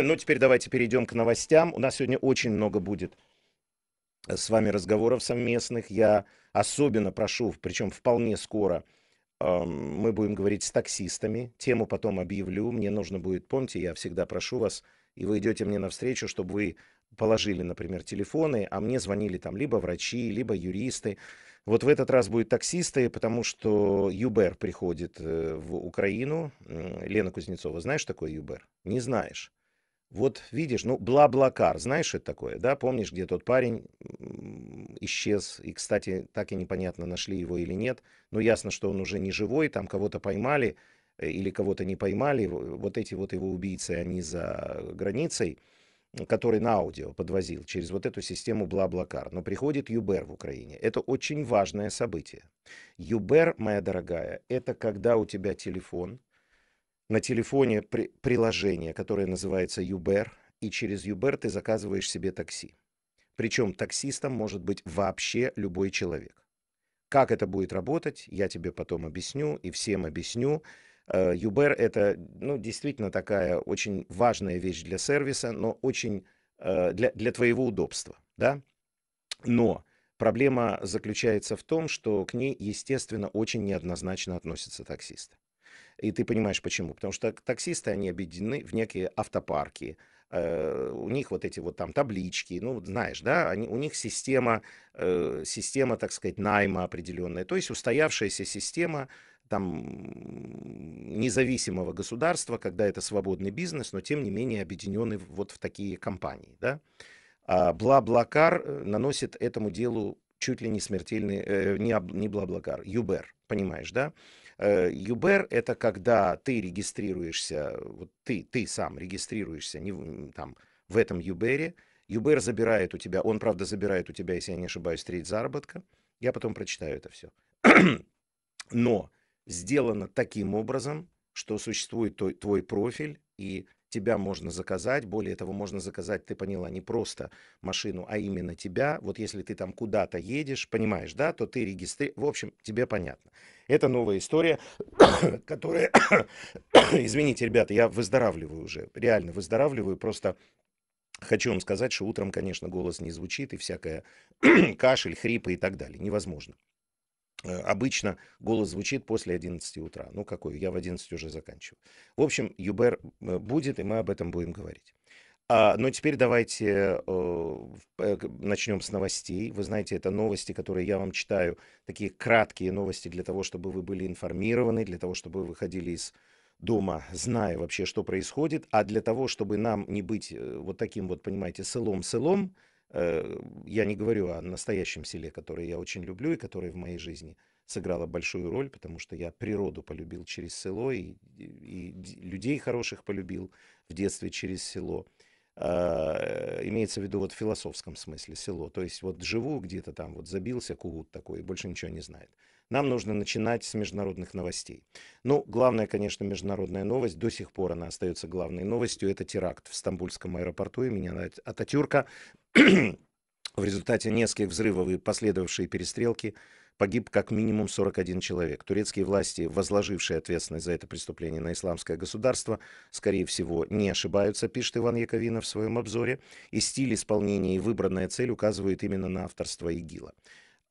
ну, теперь давайте перейдем к новостям. У нас сегодня очень много будет с вами разговоров совместных. Я особенно прошу, причем вполне скоро, мы будем говорить с таксистами. Тему потом объявлю. Мне нужно будет, помните, я всегда прошу вас, и вы идете мне навстречу, чтобы вы положили, например, телефоны, а мне звонили там либо врачи, либо юристы. Вот в этот раз будут таксисты, потому что ЮБР приходит э, в Украину. Лена Кузнецова, знаешь такое ЮБР? Не знаешь. Вот видишь, ну, бла-блакар, знаешь, это такое, да? Помнишь, где тот парень исчез, и, кстати, так и непонятно, нашли его или нет. Но ясно, что он уже не живой, там кого-то поймали э, или кого-то не поймали. Вот эти вот его убийцы, они за границей, который на аудио подвозил через вот эту систему бла-блакар. Но приходит ЮБЕР в Украине. Это очень важное событие. ЮБЕР, моя дорогая, это когда у тебя телефон, на телефоне при, приложение, которое называется Uber, и через Uber ты заказываешь себе такси. Причем таксистом может быть вообще любой человек. Как это будет работать, я тебе потом объясню и всем объясню. Э, Uber это ну, действительно такая очень важная вещь для сервиса, но очень э, для, для твоего удобства. Да? Но проблема заключается в том, что к ней, естественно, очень неоднозначно относятся таксисты. И ты понимаешь почему. Потому что таксисты, они объединены в некие автопарки, Uh, у них вот эти вот там таблички, ну, знаешь, да, они, у них система, uh, система, так сказать, найма определенная, то есть устоявшаяся система там независимого государства, когда это свободный бизнес, но тем не менее объединенный вот в такие компании, да. А Бла-Блакар э, наносит этому делу чуть ли не смертельный, э, не, не Бла-Блакар, Юбер, понимаешь, да? Э, ЮБЕР — это когда ты регистрируешься, вот ты, ты сам регистрируешься не, там, в этом ЮБЕРе, ЮБЕР забирает у тебя, он, правда, забирает у тебя, если я не ошибаюсь, треть заработка, я потом прочитаю это все. Но сделано таким образом, что существует твой, твой профиль, и тебя можно заказать. Более того, можно заказать, ты поняла, не просто машину, а именно тебя. Вот если ты там куда-то едешь, понимаешь, да, то ты регистрируешь. В общем, тебе понятно. Это новая история, которая... Извините, ребята, я выздоравливаю уже. Реально выздоравливаю. Просто хочу вам сказать, что утром, конечно, голос не звучит и всякое кашель, хрипы и так далее. Невозможно. Э, обычно голос звучит после 11 утра. Ну, какой? Я в 11 уже заканчиваю. В общем, ЮБР э, будет, и мы об этом будем говорить. А, но теперь давайте э, э, начнем с новостей. Вы знаете, это новости, которые я вам читаю, такие краткие новости для того, чтобы вы были информированы, для того, чтобы вы выходили из дома, зная вообще, что происходит, а для того, чтобы нам не быть вот таким вот, понимаете, селом-селом, Э, я не говорю о настоящем селе, которое я очень люблю и которое в моей жизни сыграло большую роль, потому что я природу полюбил через село и, и людей хороших полюбил в детстве через село. А, имеется в виду вот в философском смысле село. То есть вот живу где-то там, вот забился кугут такой, больше ничего не знает. Нам нужно начинать с международных новостей. Ну, главная, конечно, международная новость, до сих пор она остается главной новостью, это теракт в Стамбульском аэропорту имени Ататюрка. В результате нескольких взрывов и последовавшей перестрелки погиб как минимум 41 человек. Турецкие власти, возложившие ответственность за это преступление на исламское государство, скорее всего, не ошибаются, пишет Иван Яковина в своем обзоре, и стиль исполнения и выбранная цель указывают именно на авторство ИГИЛа.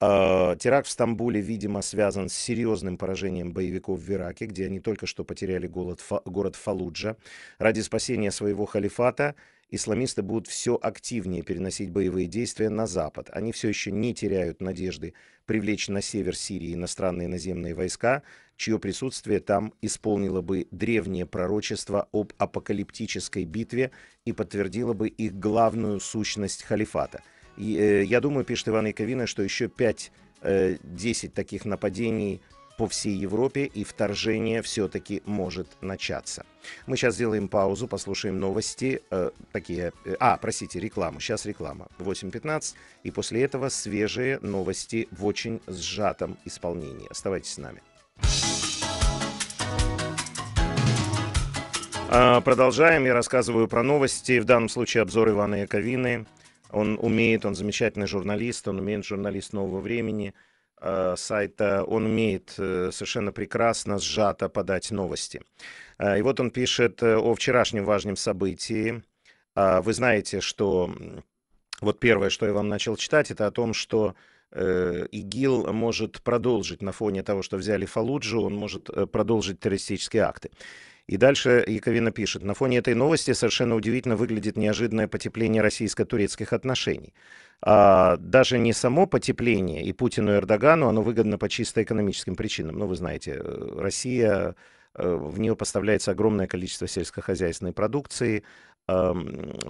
А, теракт в Стамбуле, видимо, связан с серьезным поражением боевиков в Ираке, где они только что потеряли город, город Фалуджа. Ради спасения своего халифата исламисты будут все активнее переносить боевые действия на Запад. Они все еще не теряют надежды привлечь на север Сирии иностранные наземные войска, чье присутствие там исполнило бы древнее пророчество об апокалиптической битве и подтвердило бы их главную сущность халифата – и, э, я думаю, пишет Иван Яковина, что еще 5-10 э, таких нападений по всей Европе, и вторжение все-таки может начаться. Мы сейчас сделаем паузу, послушаем новости, э, такие, э, а, простите, рекламу, сейчас реклама, 8.15, и после этого свежие новости в очень сжатом исполнении. Оставайтесь с нами. А, продолжаем. Я рассказываю про новости. В данном случае обзор Ивана Яковины. Он умеет, он замечательный журналист, он умеет журналист нового времени сайта, он умеет э, совершенно прекрасно, сжато подать новости. Э, и вот он пишет э, о вчерашнем важном событии. А, вы знаете, что вот первое, что я вам начал читать, это о том, что э, ИГИЛ может продолжить на фоне того, что взяли Фалуджу, он может э, продолжить террористические акты. И дальше Яковина пишет, на фоне этой новости совершенно удивительно выглядит неожиданное потепление российско-турецких отношений. А, даже не само потепление и Путину и Эрдогану, оно выгодно по чисто экономическим причинам. Ну, вы знаете, э, Россия, э, в нее поставляется огромное количество сельскохозяйственной продукции, э,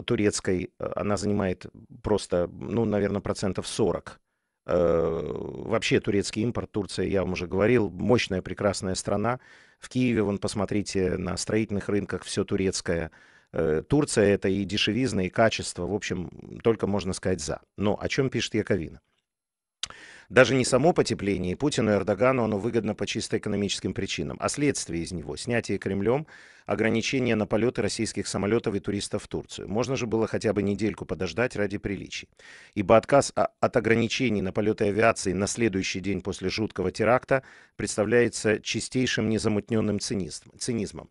турецкой, она занимает просто, ну, наверное, процентов 40 Вообще турецкий импорт, Турция, я вам уже говорил, мощная, прекрасная страна. В Киеве, вон, посмотрите, на строительных рынках все турецкое. Э, Турция это и дешевизна, и качество, в общем, только можно сказать за. Но о чем пишет Яковина? Даже не само потепление, и Путину и Эрдогану оно выгодно по чисто экономическим причинам, а следствие из него – снятие Кремлем, ограничение на полеты российских самолетов и туристов в Турцию. Можно же было хотя бы недельку подождать ради приличий. Ибо отказ от ограничений на полеты авиации на следующий день после жуткого теракта представляется чистейшим незамутненным цинизмом.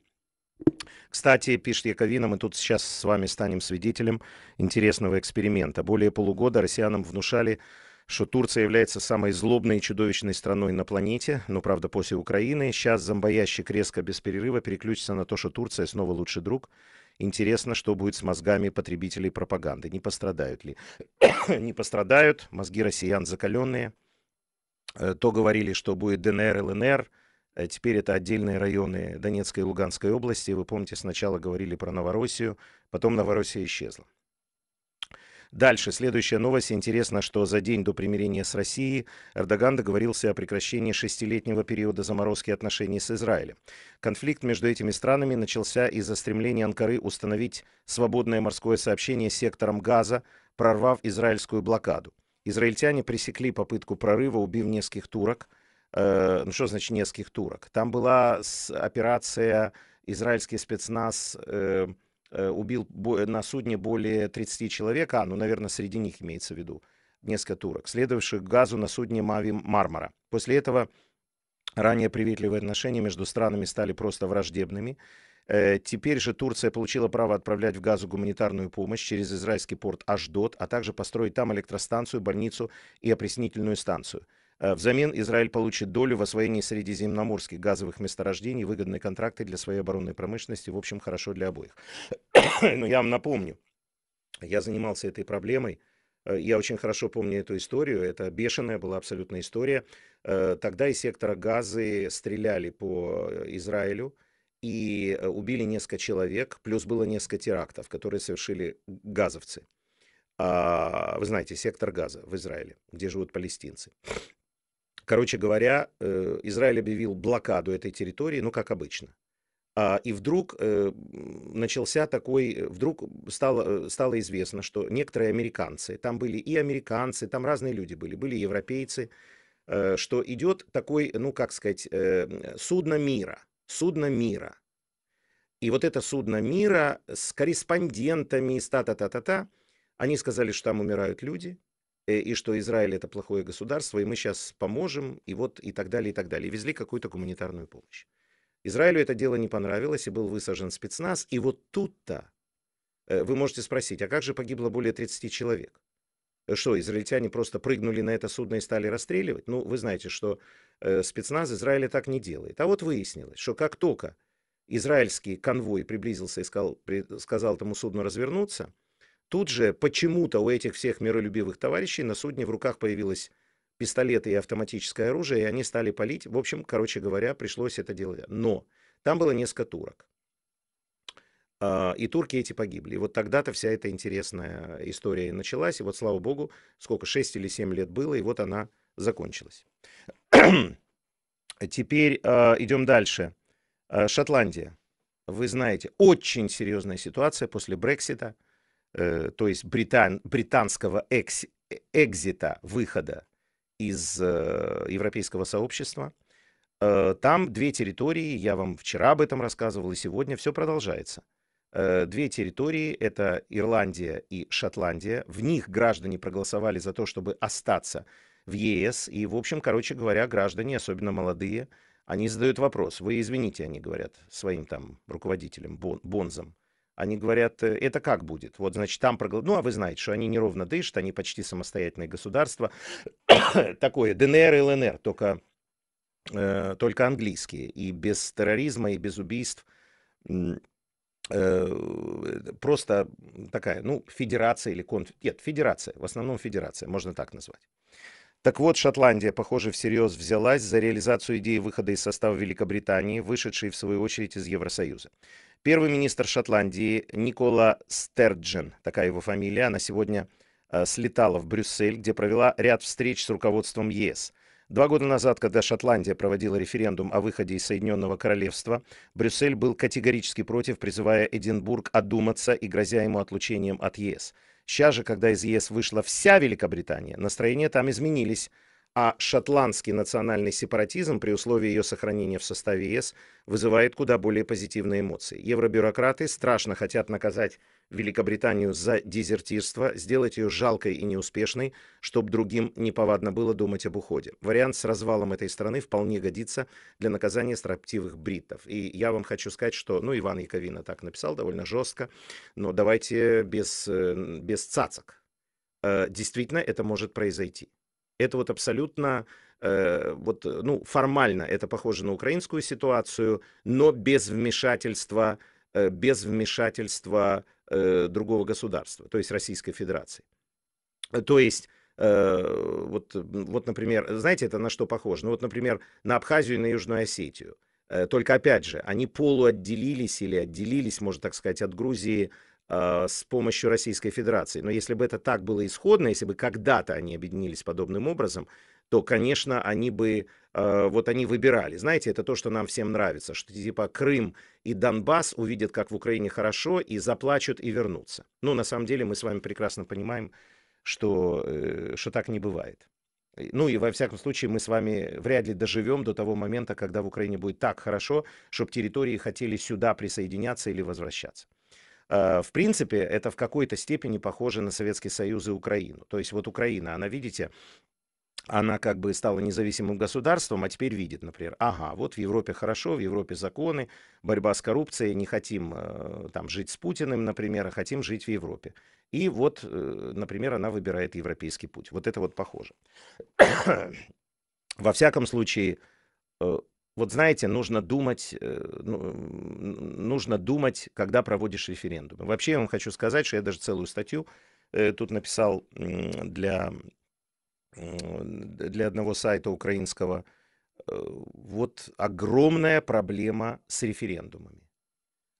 Кстати, пишет Яковина, мы тут сейчас с вами станем свидетелем интересного эксперимента. Более полугода россиянам внушали, что Турция является самой злобной и чудовищной страной на планете, но, правда, после Украины. Сейчас зомбоящик резко без перерыва переключится на то, что Турция снова лучший друг. Интересно, что будет с мозгами потребителей пропаганды. Не пострадают ли? Не пострадают. Мозги россиян закаленные. Э, то говорили, что будет ДНР, ЛНР. Э, теперь это отдельные районы Донецкой и Луганской области. Вы помните, сначала говорили про Новороссию, потом Новороссия исчезла. Дальше, следующая новость. Интересно, что за день до примирения с Россией Эрдоган договорился о прекращении шестилетнего периода заморозки отношений с Израилем. Конфликт между этими странами начался из-за стремления Анкары установить свободное морское сообщение сектором Газа, прорвав израильскую блокаду. Израильтяне пресекли попытку прорыва, убив нескольких турок. Э, ну что значит нескольких турок? Там была операция израильский спецназ... Э, убил на судне более 30 человек, а, ну, наверное, среди них имеется в виду несколько турок, следовавших газу на судне Мави Мармара. После этого ранее приветливые отношения между странами стали просто враждебными. Э, теперь же Турция получила право отправлять в Газу гуманитарную помощь через израильский порт Ашдот, а также построить там электростанцию, больницу и опреснительную станцию – Э, взамен Израиль получит долю в освоении средиземноморских газовых месторождений, выгодные контракты для своей оборонной промышленности, в общем, хорошо для обоих. Но я вам напомню, я занимался этой проблемой, э, я очень хорошо помню эту историю, это бешеная была абсолютная история. Э, тогда из сектора газы стреляли по Израилю, и убили несколько человек, плюс было несколько терактов, которые совершили газовцы. А, вы знаете, сектор газа в Израиле, где живут палестинцы. Короче говоря, э, Израиль объявил блокаду этой территории, ну, как обычно. А, и вдруг э, начался такой, вдруг стало, э, стало известно, что некоторые американцы, там были и американцы, там разные люди были, были европейцы, что идет такой, ну, как сказать, судно мира, судно мира. И вот это судно мира с корреспондентами, с та-та-та-та-та, они сказали, что там умирают люди, Э, и что Израиль это плохое государство, и мы сейчас поможем, и вот и так далее, и так далее. И везли какую-то гуманитарную помощь. Израилю это дело не понравилось, и был высажен спецназ. И вот тут-то э, вы можете спросить, а как же погибло более 30 человек? Э, что, израильтяне просто прыгнули на это судно и стали расстреливать? Ну, вы знаете, что спецназ Израиля так не делает. А вот выяснилось, что как только израильский конвой приблизился и сказал, сказал этому судну развернуться, Тут же почему-то у этих всех миролюбивых товарищей на судне в руках появилось пистолеты и автоматическое оружие, и они стали палить. В общем, короче говоря, пришлось это делать. Но там было несколько турок. А, и турки эти погибли. И вот тогда-то вся эта интересная история началась. И вот, слава богу, сколько, 6 или 7 лет было, и вот она закончилась. Теперь э, идем дальше. Э, Шотландия. Вы знаете, очень серьезная ситуация после Брексита – то есть британ, британского экс, экзита, выхода из э, европейского сообщества. Э, там две территории, я вам вчера об этом рассказывал, и сегодня все продолжается. Две территории, это Ирландия и Шотландия. В них граждане проголосовали за то, чтобы остаться в ЕС. И, в общем, короче говоря, граждане, особенно молодые, они задают вопрос. Вы извините, они говорят своим там руководителям, бон, бонзам. Они говорят, э, это как будет? Вот, значит, там проголосуют. Ну, а вы знаете, что они неровно дышат, они почти самостоятельное государство. Такое ДНР и ЛНР, только, э, только английские. И без терроризма, и без убийств. Э, просто такая, ну, федерация или конф... Нет, федерация, в основном федерация, можно так назвать. Так вот, Шотландия, похоже, всерьез взялась за реализацию идеи выхода из состава Великобритании, вышедшей, в свою очередь, из Евросоюза. Первый министр Шотландии Никола Стерджен, такая его фамилия, она сегодня э, слетала в Брюссель, где провела ряд встреч с руководством ЕС. Два года назад, когда Шотландия проводила референдум о выходе из Соединенного Королевства, Брюссель был категорически против, призывая Эдинбург одуматься и грозя ему отлучением от ЕС. Сейчас же, когда из ЕС вышла вся Великобритания, настроения там изменились, а шотландский национальный сепаратизм при условии ее сохранения в составе ЕС вызывает куда более позитивные эмоции. Евробюрократы страшно хотят наказать Великобританию за дезертирство, сделать ее жалкой и неуспешной, чтобы другим неповадно было думать об уходе. Вариант с развалом этой страны вполне годится для наказания строптивых бриттов. И я вам хочу сказать, что, ну, Иван Яковина так написал довольно жестко, но давайте без, э, без цацок. Э, действительно, это может произойти. Это вот абсолютно, э, вот, ну, формально это похоже на украинскую ситуацию, но без вмешательства, э, без вмешательства э, другого государства, то есть Российской Федерации. То есть э, вот, вот, например, знаете, это на что похоже? Ну вот, например, на Абхазию и на Южную Осетию. Э, только, опять же, они полуотделились или отделились, можно так сказать, от Грузии э, с помощью Российской Федерации. Но если бы это так было исходно, если бы когда-то они объединились подобным образом, то, конечно, они бы, э, вот они выбирали. Знаете, это то, что нам всем нравится, что типа Крым и Донбасс увидят, как в Украине хорошо, и заплачут, и вернутся. Ну, на самом деле, мы с вами прекрасно понимаем, что, э, что так не бывает. Ну и во всяком случае мы с вами вряд ли доживем до того момента, когда в Украине будет так хорошо, чтобы территории хотели сюда присоединяться или возвращаться. Э, в принципе, это в какой-то степени похоже на Советский Союз и Украину. То есть вот Украина, она, видите, она как бы стала независимым государством, а теперь видит, например, ага, вот в Европе хорошо, в Европе законы, борьба с коррупцией, не хотим э, там жить с Путиным, например, а хотим жить в Европе. И вот, э, например, она выбирает европейский путь. Вот это вот похоже. Во всяком случае, вот знаете, нужно думать, ну, нужно думать, когда проводишь референдумы. Вообще я вам хочу сказать, что я даже целую статью тут написал для для одного сайта украинского, э, вот огромная проблема с референдумами.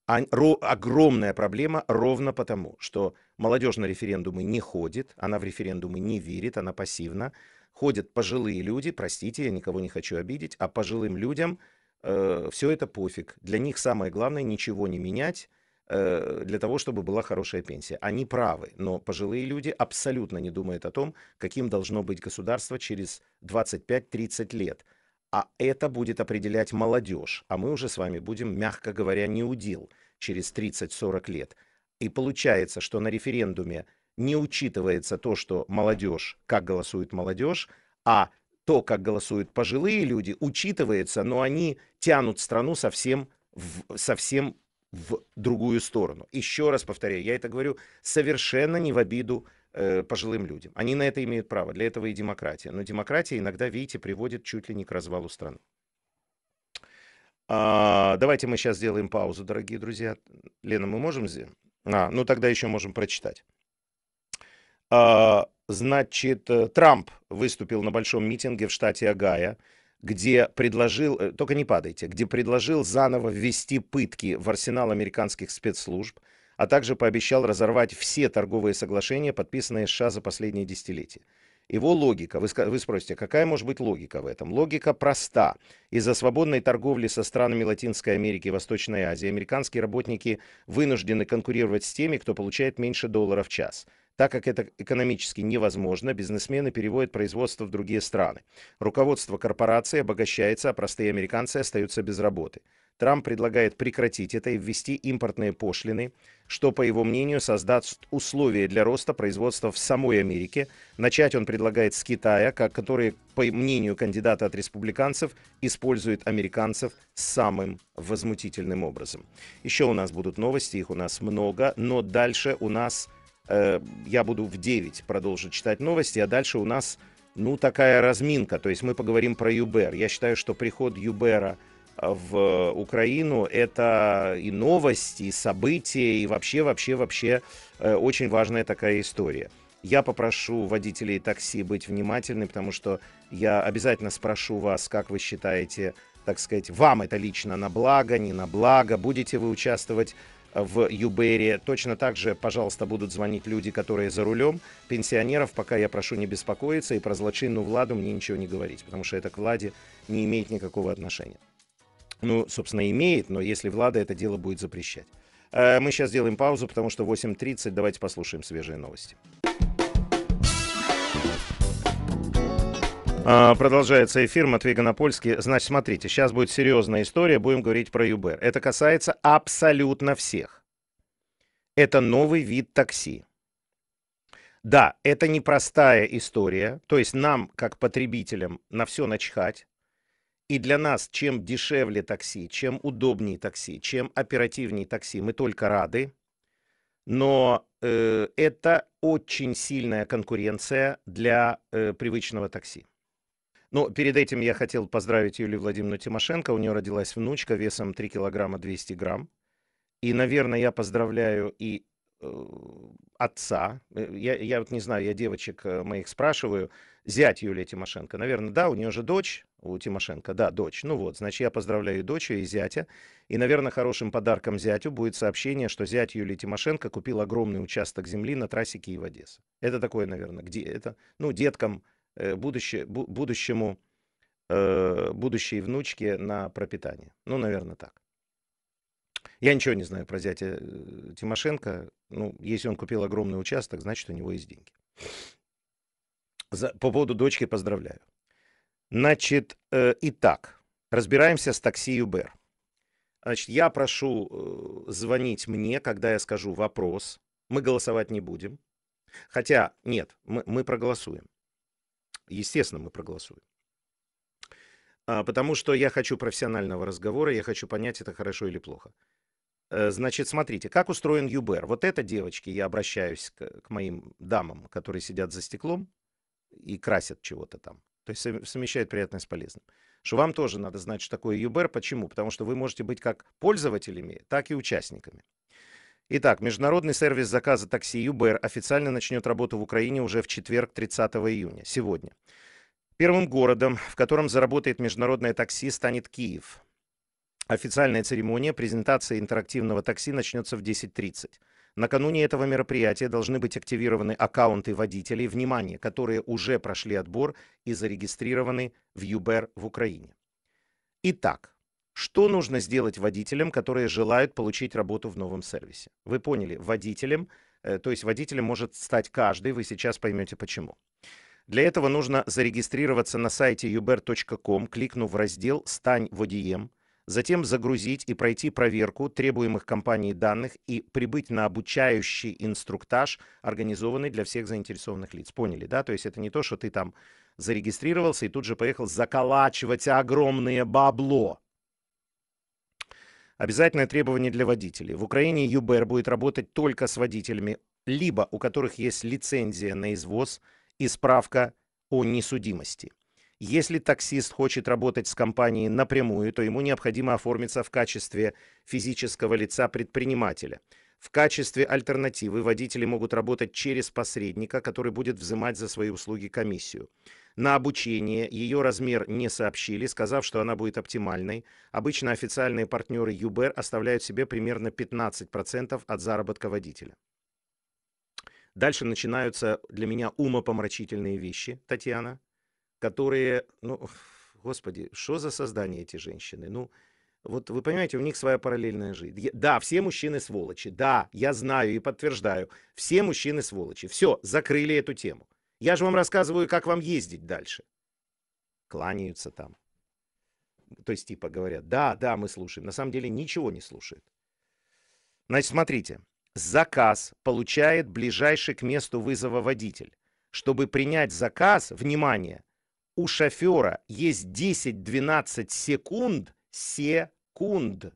А, ро, огромная проблема ровно потому, что молодежь на референдумы не ходит, она в референдумы не верит, она пассивна. Ходят пожилые люди, простите, я никого не хочу обидеть, а пожилым людям э, все это пофиг. Для них самое главное ничего не менять, Э, для того, чтобы была хорошая пенсия. Они правы, но пожилые люди абсолютно не думают о том, каким должно быть государство через 25-30 лет. А это будет определять молодежь, а мы уже с вами будем, мягко говоря, не удел через 30-40 лет. И получается, что на референдуме не учитывается то, что молодежь, как голосует молодежь, а то, как голосуют пожилые люди, учитывается, но они тянут страну совсем, в, совсем в другую сторону. Еще раз повторяю, я это говорю совершенно не в обиду э, пожилым людям. Они на это имеют право, для этого и демократия. Но демократия иногда, видите, приводит чуть ли не к развалу страны. А, давайте мы сейчас сделаем паузу, дорогие друзья. Лена, мы можем сделать? А, ну тогда еще можем прочитать. А, значит, э, Трамп выступил на большом митинге в штате Огайо где предложил, э, только не падайте, где предложил заново ввести пытки в арсенал американских спецслужб, а также пообещал разорвать все торговые соглашения, подписанные США за последние десятилетия. Его логика, вы спросите, какая может быть логика в этом? Логика проста. Из-за свободной торговли со странами Латинской Америки и Восточной Азии американские работники вынуждены конкурировать с теми, кто получает меньше доллара в час. Так как это экономически невозможно, бизнесмены переводят производство в другие страны. Руководство корпорации обогащается, а простые американцы остаются без работы. Трамп предлагает прекратить это и ввести импортные пошлины, что, по его мнению, создаст условия для роста производства в самой Америке. Начать он предлагает с Китая, как, который, по мнению кандидата от республиканцев, использует американцев самым возмутительным образом. Еще у нас будут новости, их у нас много, но дальше у нас, я буду в 9 продолжить читать новости, а дальше у нас, ну, такая разминка, то есть мы поговорим про Юбер. Я считаю, что приход Юбера – в Украину, это и новости, и события, и вообще, вообще, вообще э, очень важная такая история. Я попрошу водителей такси быть внимательны, потому что я обязательно спрошу вас, как вы считаете, так сказать, вам это лично на благо, не на благо, будете вы участвовать в Юбере. Точно так же, пожалуйста, будут звонить люди, которые за рулем. Пенсионеров пока я прошу не беспокоиться и про злочинную Владу мне ничего не говорить, потому что это к Владе не имеет никакого отношения. Ну, собственно, имеет, но если Влада это дело будет запрещать. Э, мы сейчас сделаем паузу, потому что 8.30. Давайте послушаем свежие новости. Продолжается эфир, Матвей Гонопольский. Значит, смотрите, сейчас будет серьезная история, будем говорить про Uber. Это касается абсолютно всех. Это новый вид такси. Да, это непростая история, то есть нам, как потребителям, на все начхать. И для нас, чем дешевле такси, чем удобнее такси, чем оперативнее такси, мы только рады. Но э, это очень сильная конкуренция для э, привычного такси. Но перед этим я хотел поздравить Юлию Владимировну Тимошенко. У нее родилась внучка весом 3 килограмма 200 грамм. И, наверное, я поздравляю и э, отца. Э, я, я вот не знаю, я девочек э, моих спрашиваю, зять Юлия Тимошенко. Наверное, да, у нее же дочь, у Тимошенко, да, дочь. Ну вот, значит, я поздравляю и дочь, и зятя. И, наверное, хорошим подарком зятю будет сообщение, что зять Юлии Тимошенко купил огромный участок земли на трассе Киев-Одесса. Это такое, наверное, где это, ну, деткам, будуще, бу, будущему, э, будущей внучке на пропитание. Ну, наверное, так. Я ничего не знаю про зятя э, Тимошенко. Ну, если он купил огромный участок, значит, у него есть деньги. За, по поводу дочки поздравляю. Значит, э, итак, разбираемся с такси Uber. Значит, я прошу э, звонить мне, когда я скажу вопрос. Мы голосовать не будем. Хотя, нет, мы, мы проголосуем. Естественно, мы проголосуем. А, потому что я хочу профессионального разговора, я хочу понять, это хорошо или плохо. Э, значит, смотрите, как устроен Юбер. Вот это, девочки, я обращаюсь к, к моим дамам, которые сидят за стеклом и красят чего-то там. То есть совмещают приятное с полезным. Что вам тоже надо знать, что такое ЮБР. Почему? Потому что вы можете быть как пользователями, так и участниками. Итак, международный сервис заказа такси ЮБР официально начнет работу в Украине уже в четверг, 30 июня, сегодня. Первым городом, в котором заработает международное такси, станет Киев. Официальная церемония презентации интерактивного такси начнется в 10.30. Накануне этого мероприятия должны быть активированы аккаунты водителей, внимание, которые уже прошли отбор и зарегистрированы в ЮБЕР в Украине. Итак, что нужно сделать водителям, которые желают получить работу в новом сервисе? Вы поняли, водителем, э, то есть водителем может стать каждый, вы сейчас поймете почему. Для этого нужно зарегистрироваться на сайте uber.com, кликнув в раздел «Стань водием», затем загрузить и пройти проверку требуемых компанией данных и прибыть на обучающий инструктаж, организованный для всех заинтересованных лиц. Поняли, да? То есть это не то, что ты там зарегистрировался и тут же поехал заколачивать огромное бабло. Обязательное требование для водителей. В Украине ЮБР будет работать только с водителями, либо у которых есть лицензия на извоз и справка о несудимости. Если таксист хочет работать с компанией напрямую, то ему необходимо оформиться в качестве физического лица предпринимателя. В качестве альтернативы водители могут работать через посредника, который будет взимать за свои услуги комиссию. На обучение ее размер не сообщили, сказав, что она будет оптимальной. Обычно официальные партнеры ЮБР оставляют себе примерно 15% от заработка водителя. Дальше начинаются для меня умопомрачительные вещи, Татьяна которые, ну, господи, что за создание эти женщины? Ну, вот вы понимаете, у них своя параллельная жизнь. Да, все мужчины сволочи. Да, я знаю и подтверждаю. Все мужчины сволочи. Все, закрыли эту тему. Я же вам рассказываю, как вам ездить дальше. Кланяются там. то есть типа говорят, да, да, мы слушаем. На самом деле ничего не слушают. Значит, смотрите. Заказ получает ближайший к месту вызова водитель. Чтобы принять заказ, внимание, у шофера есть 10-12 секунд, секунд.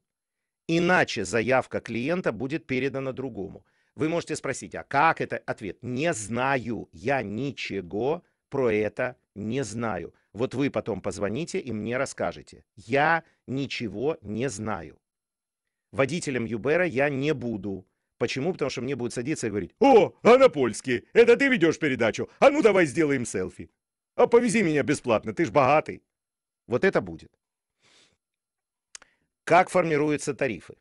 Иначе заявка клиента будет передана другому. Вы можете спросить, а как это? Ответ, не знаю, я ничего про это не знаю. Вот вы потом позвоните и мне расскажете. Я ничего не знаю. Водителем Юбера я не буду. Почему? Потому что мне будут садиться и говорить, «О, а на польский, это ты ведешь передачу? А ну давай сделаем селфи. А повези меня бесплатно, ты ж богатый». Вот это будет. Как формируются тарифы?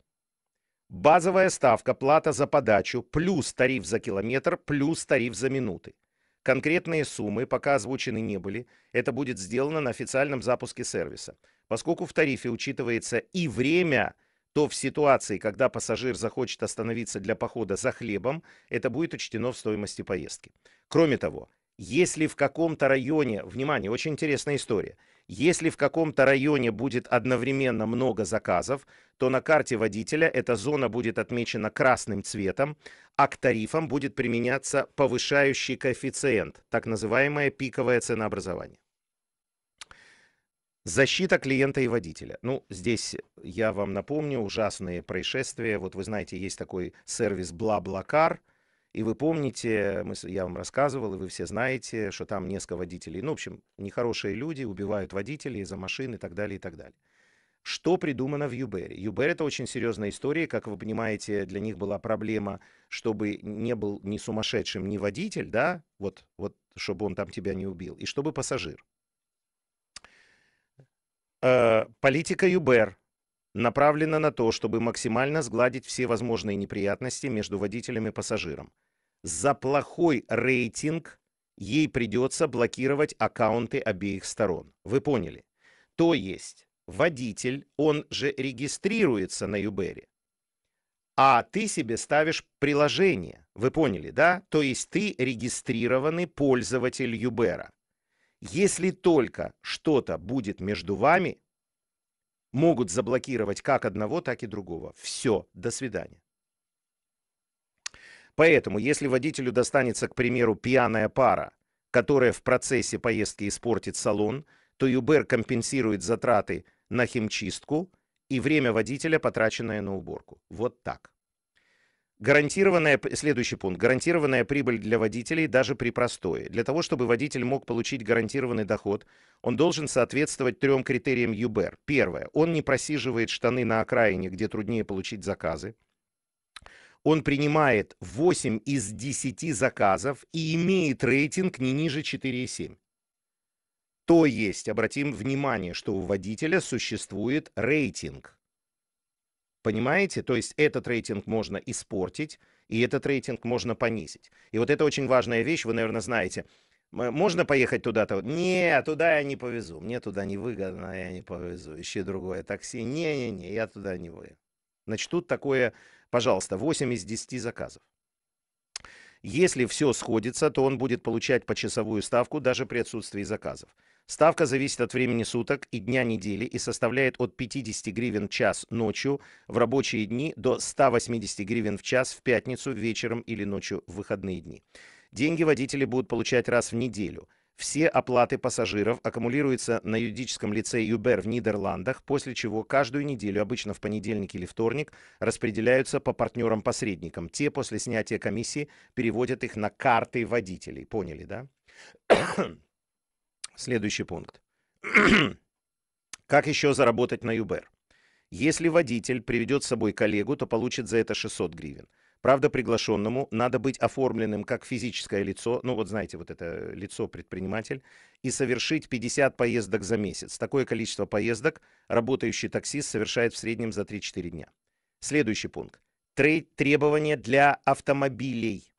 Базовая ставка, плата за подачу, плюс тариф за километр, плюс тариф за минуты. Конкретные суммы пока озвучены не были. Это будет сделано на официальном запуске сервиса. Поскольку в тарифе учитывается и время, то в ситуации, когда пассажир захочет остановиться для похода за хлебом, это будет учтено в стоимости поездки. Кроме того, если в каком-то районе, внимание, очень интересная история, если в каком-то районе будет одновременно много заказов, то на карте водителя эта зона будет отмечена красным цветом, а к тарифам будет применяться повышающий коэффициент, так называемое пиковое ценообразование. Защита клиента и водителя. Ну, здесь я вам напомню ужасные происшествия. Вот вы знаете, есть такой сервис BlaBlaCar, и вы помните, мы, я вам рассказывал, и вы все знаете, что там несколько водителей, ну, в общем, нехорошие люди убивают водителей за машины и так далее, и так далее. Что придумано в Юбере? Юбер это очень серьезная история. Как вы понимаете, для них была проблема, чтобы не был ни сумасшедшим, ни водитель, да, вот, вот, чтобы он там тебя не убил, и чтобы пассажир. Э, политика Юбер направлена на то, чтобы максимально сгладить все возможные неприятности между водителем и пассажиром. За плохой рейтинг ей придется блокировать аккаунты обеих сторон. Вы поняли? То есть водитель, он же регистрируется на Юбере, а ты себе ставишь приложение. Вы поняли, да? То есть ты регистрированный пользователь Юбера. Если только что-то будет между вами, могут заблокировать как одного, так и другого. Все, до свидания. Поэтому, если водителю достанется, к примеру, пьяная пара, которая в процессе поездки испортит салон, то Юбер компенсирует затраты на химчистку и время водителя, потраченное на уборку. Вот так. Гарантированная, следующий пункт. Гарантированная прибыль для водителей даже при простое. Для того, чтобы водитель мог получить гарантированный доход, он должен соответствовать трем критериям ЮБР. Первое. Он не просиживает штаны на окраине, где труднее получить заказы. Он принимает 8 из 10 заказов и имеет рейтинг не ниже 4,7. То есть, обратим внимание, что у водителя существует рейтинг. Понимаете? То есть этот рейтинг можно испортить, и этот рейтинг можно понизить. И вот это очень важная вещь, вы, наверное, знаете. Можно поехать туда-то? Не, туда я не повезу. Мне туда не выгодно, я не повезу. Ищи другое такси. Не-не-не, я туда не вы. Значит, тут такое, пожалуйста, 8 из 10 заказов. Если все сходится, то он будет получать почасовую ставку даже при отсутствии заказов. Ставка зависит от времени суток и дня недели и составляет от 50 гривен в час ночью в рабочие дни до 180 гривен в час в пятницу вечером или ночью в выходные дни. Деньги водители будут получать раз в неделю. Все оплаты пассажиров аккумулируются на юридическом лице Uber в Нидерландах, после чего каждую неделю, обычно в понедельник или вторник, распределяются по партнерам-посредникам. Те после снятия комиссии переводят их на карты водителей. Поняли, да? Следующий пункт. как еще заработать на Uber? Если водитель приведет с собой коллегу, то получит за это 600 гривен. Правда, приглашенному надо быть оформленным как физическое лицо, ну вот знаете, вот это лицо-предприниматель, и совершить 50 поездок за месяц. Такое количество поездок работающий таксист совершает в среднем за 3-4 дня. Следующий пункт. Требования для автомобилей.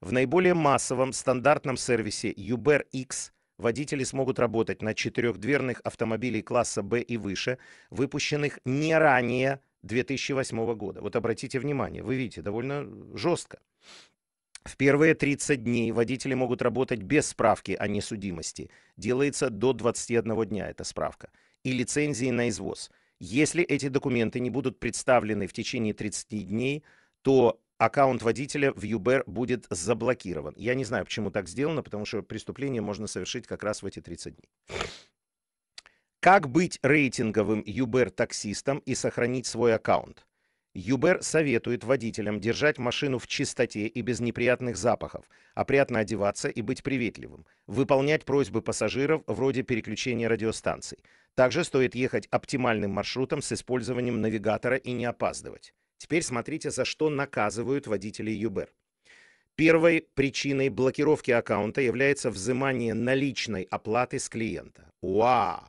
В наиболее массовом стандартном сервисе Uber X водители смогут работать на четырехдверных автомобилей класса Б и выше, выпущенных не ранее 2008 года. Вот обратите внимание, вы видите, довольно жестко. В первые 30 дней водители могут работать без справки о несудимости. Делается до 21 дня эта справка. и лицензии на извоз. Если эти документы не будут представлены в течение 30 дней, то аккаунт водителя в Uber будет заблокирован. Я не знаю, почему так сделано, потому что преступление можно совершить как раз в эти 30 дней. Как быть рейтинговым Uber-таксистом и сохранить свой аккаунт? Юбер советует водителям держать машину в чистоте и без неприятных запахов, опрятно одеваться и быть приветливым, выполнять просьбы пассажиров вроде переключения радиостанций. Также стоит ехать оптимальным маршрутом с использованием навигатора и не опаздывать. Теперь смотрите, за что наказывают водители Юбер. Первой причиной блокировки аккаунта является взимание наличной оплаты с клиента. Вау!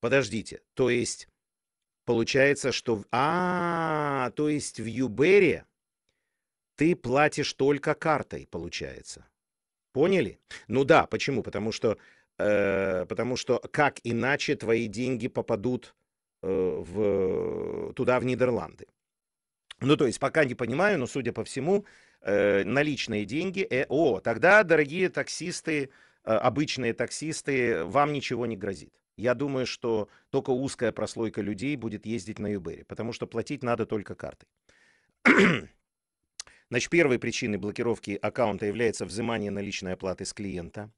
Подождите, то есть Получается, что... А, то есть в Юбере ты платишь только картой, получается. Поняли? Ну да, почему? Потому что, э, потому что как иначе твои деньги попадут в, туда, в Нидерланды? Ну, то есть, пока не понимаю, но, судя по всему, э, наличные деньги... Э, о, тогда, дорогие таксисты, э, обычные таксисты, вам ничего не грозит. Я думаю, что только узкая прослойка людей будет ездить на Юбере, потому что платить надо только картой. Значит, первой причиной блокировки аккаунта является взимание наличной оплаты с клиента,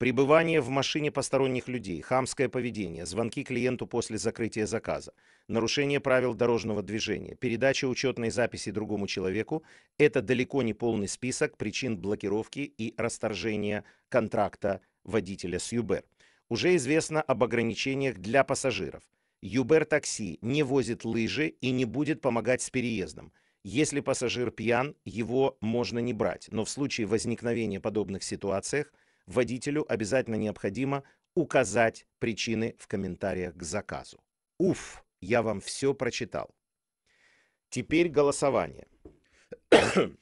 пребывание в машине посторонних людей, хамское поведение, звонки клиенту после закрытия заказа, нарушение правил дорожного движения, передача учетной записи другому человеку – это далеко не полный список причин блокировки и расторжения контракта водителя с Юбер. Уже известно об ограничениях для пассажиров. Юбер такси не возит лыжи и не будет помогать с переездом. Если пассажир пьян, его можно не брать, но в случае возникновения подобных ситуациях водителю обязательно необходимо указать причины в комментариях к заказу. Уф, я вам все прочитал. Теперь голосование.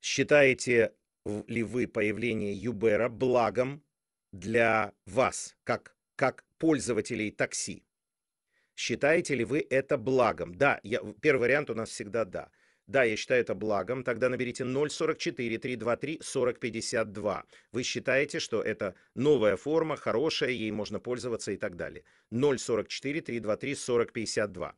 Считаете ли вы появление Юбера благом для вас, как, как пользователей такси? Считаете ли вы это благом? Да, я, первый вариант у нас всегда да. Да, я считаю это благом. Тогда наберите 044 323 4052. Вы считаете, что это новая форма, хорошая, ей можно пользоваться и так далее. 044 323 4052.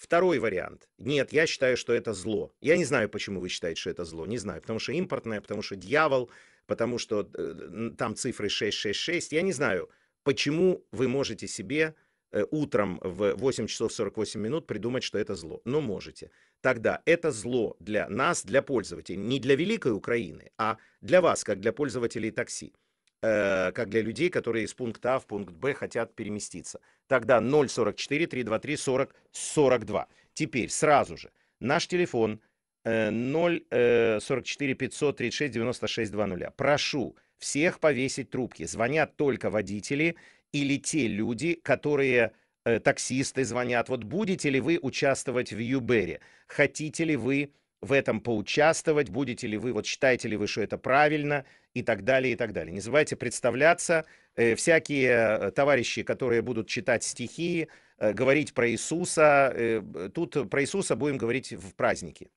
Второй вариант. Нет, я считаю, что это зло. Я не знаю, почему вы считаете, что это зло. Не знаю, потому что импортное, потому что дьявол, потому что э, там цифры 666. Я не знаю, почему вы можете себе э, утром в 8 часов 48 минут придумать, что это зло. Но можете. Тогда это зло для нас, для пользователей, не для Великой Украины, а для вас, как для пользователей такси э, как для людей, которые из пункта А в пункт Б хотят переместиться. Тогда 044 323 40 42. Теперь сразу же наш телефон 044 536 96 00. Прошу всех повесить трубки. Звонят только водители или те люди, которые таксисты звонят. Вот будете ли вы участвовать в Юбере? Хотите ли вы в этом поучаствовать? Будете ли вы, вот считаете ли вы, что это правильно? И так далее, и так далее. Не забывайте представляться. Э, всякие э, товарищи, которые будут читать стихи, э, говорить про Иисуса. Э, тут про Иисуса будем говорить в празднике.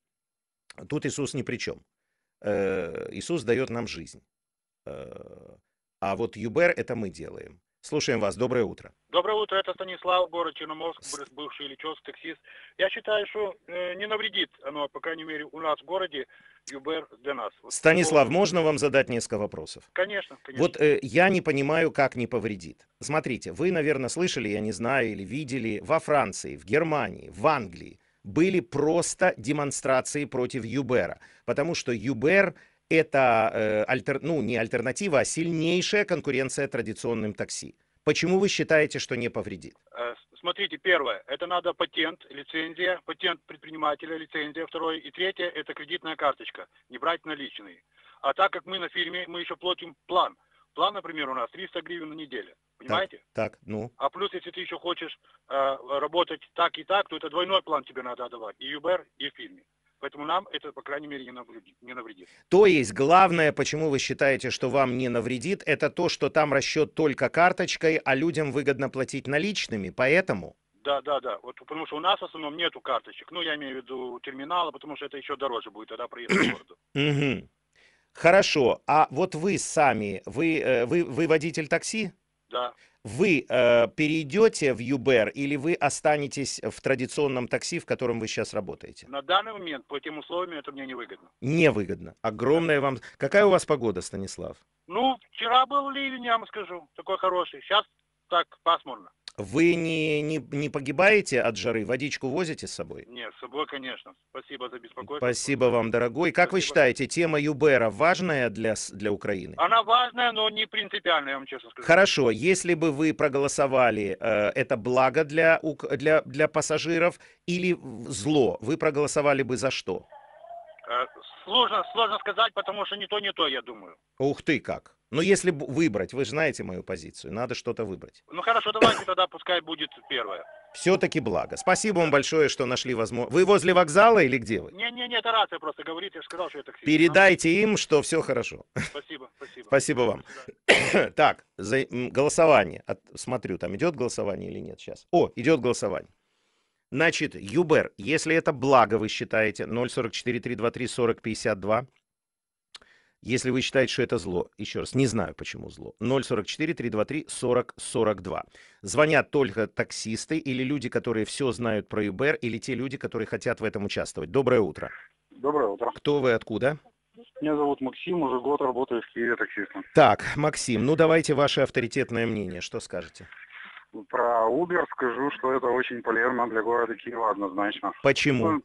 Тут Иисус ни при чем. Э, Иисус дает нам жизнь. Э, а вот Юбер это мы делаем. Слушаем вас. Доброе утро. Доброе утро. Это Станислав, город Черноморск, бывший Ильичевск, таксист. Я считаю, что э, не навредит оно, по крайней мере, у нас в городе Юбер для нас. Станислав, можно вам задать несколько вопросов? Конечно, конечно. Вот э, я не понимаю, как не повредит. Смотрите, вы, наверное, слышали, я не знаю, или видели, во Франции, в Германии, в Англии были просто демонстрации против Юбера, потому что Юбер это э, альтер, ну, не альтернатива, а сильнейшая конкуренция традиционным такси. Почему вы считаете, что не повредит? Э, смотрите, первое, это надо патент, лицензия, патент предпринимателя, лицензия. Второе и третье, это кредитная карточка, не брать наличные. А так как мы на фирме, мы еще платим план. План, например, у нас 300 гривен на неделю. Понимаете? Так, так ну. А плюс, если ты еще хочешь э, работать так и так, то это двойной план тебе надо отдавать. И ЮБР, и в фирме. Поэтому нам это, по крайней мере, не навредит, не навредит. То есть, главное, почему вы считаете, что вам не навредит, это то, что там расчет только карточкой, а людям выгодно платить наличными, поэтому? Да, да, да. Вот потому что у нас в основном нету карточек. Ну, я имею в виду терминала, потому что это еще дороже будет тогда проехать в городу. Хорошо. А вот вы сами, вы, э, вы, вы водитель такси? Да. Вы э, перейдете в Uber или вы останетесь в традиционном такси, в котором вы сейчас работаете? На данный момент по этим условиям это мне невыгодно. Невыгодно. Огромное вам... Какая у вас погода, Станислав? Ну, вчера был ливень, я вам скажу, такой хороший. Сейчас так пасмурно. Вы не, не, не погибаете от жары? Водичку возите с собой? Нет, с собой, конечно. Спасибо за беспокойство. Спасибо вам, дорогой. Как вы Спасибо. считаете, тема Юбера важная для, с- для Украины? Она важная, но не принципиальная, я вам честно скажу. Хорошо, если бы вы проголосовали, э, это благо для, для, для пассажиров или зло, вы проголосовали бы за что? Сложно, сложно сказать, потому что не то, не то, я думаю. Ух ты как! Ну, если выбрать, вы же знаете мою позицию, надо что-то выбрать. Ну хорошо, давайте тогда пускай будет первое. Все-таки благо. Спасибо вам большое, что нашли возможность. Вы возле вокзала или где вы? Не-не-не, это рация просто говорит, я же сказал, что я таксист. Передайте им, что все хорошо. Спасибо, спасибо. Спасибо вам. Так, за, голосование. От- смотрю, там идет голосование или нет сейчас. О, идет голосование. Значит, Юбер, если это благо вы считаете, 044 323 40 52. Если вы считаете, что это зло, еще раз, не знаю, почему зло. 044 323 40 42. Звонят только таксисты или люди, которые все знают про Юбер, или те люди, которые хотят в этом участвовать. Доброе утро. Доброе утро. Кто вы, откуда? Меня зовут Максим, уже год работаю в Киеве таксистом. Так, Максим, ну давайте ваше авторитетное мнение. Что скажете? Про Uber скажу, что это очень полезно для города Киева однозначно. Почему? Ну,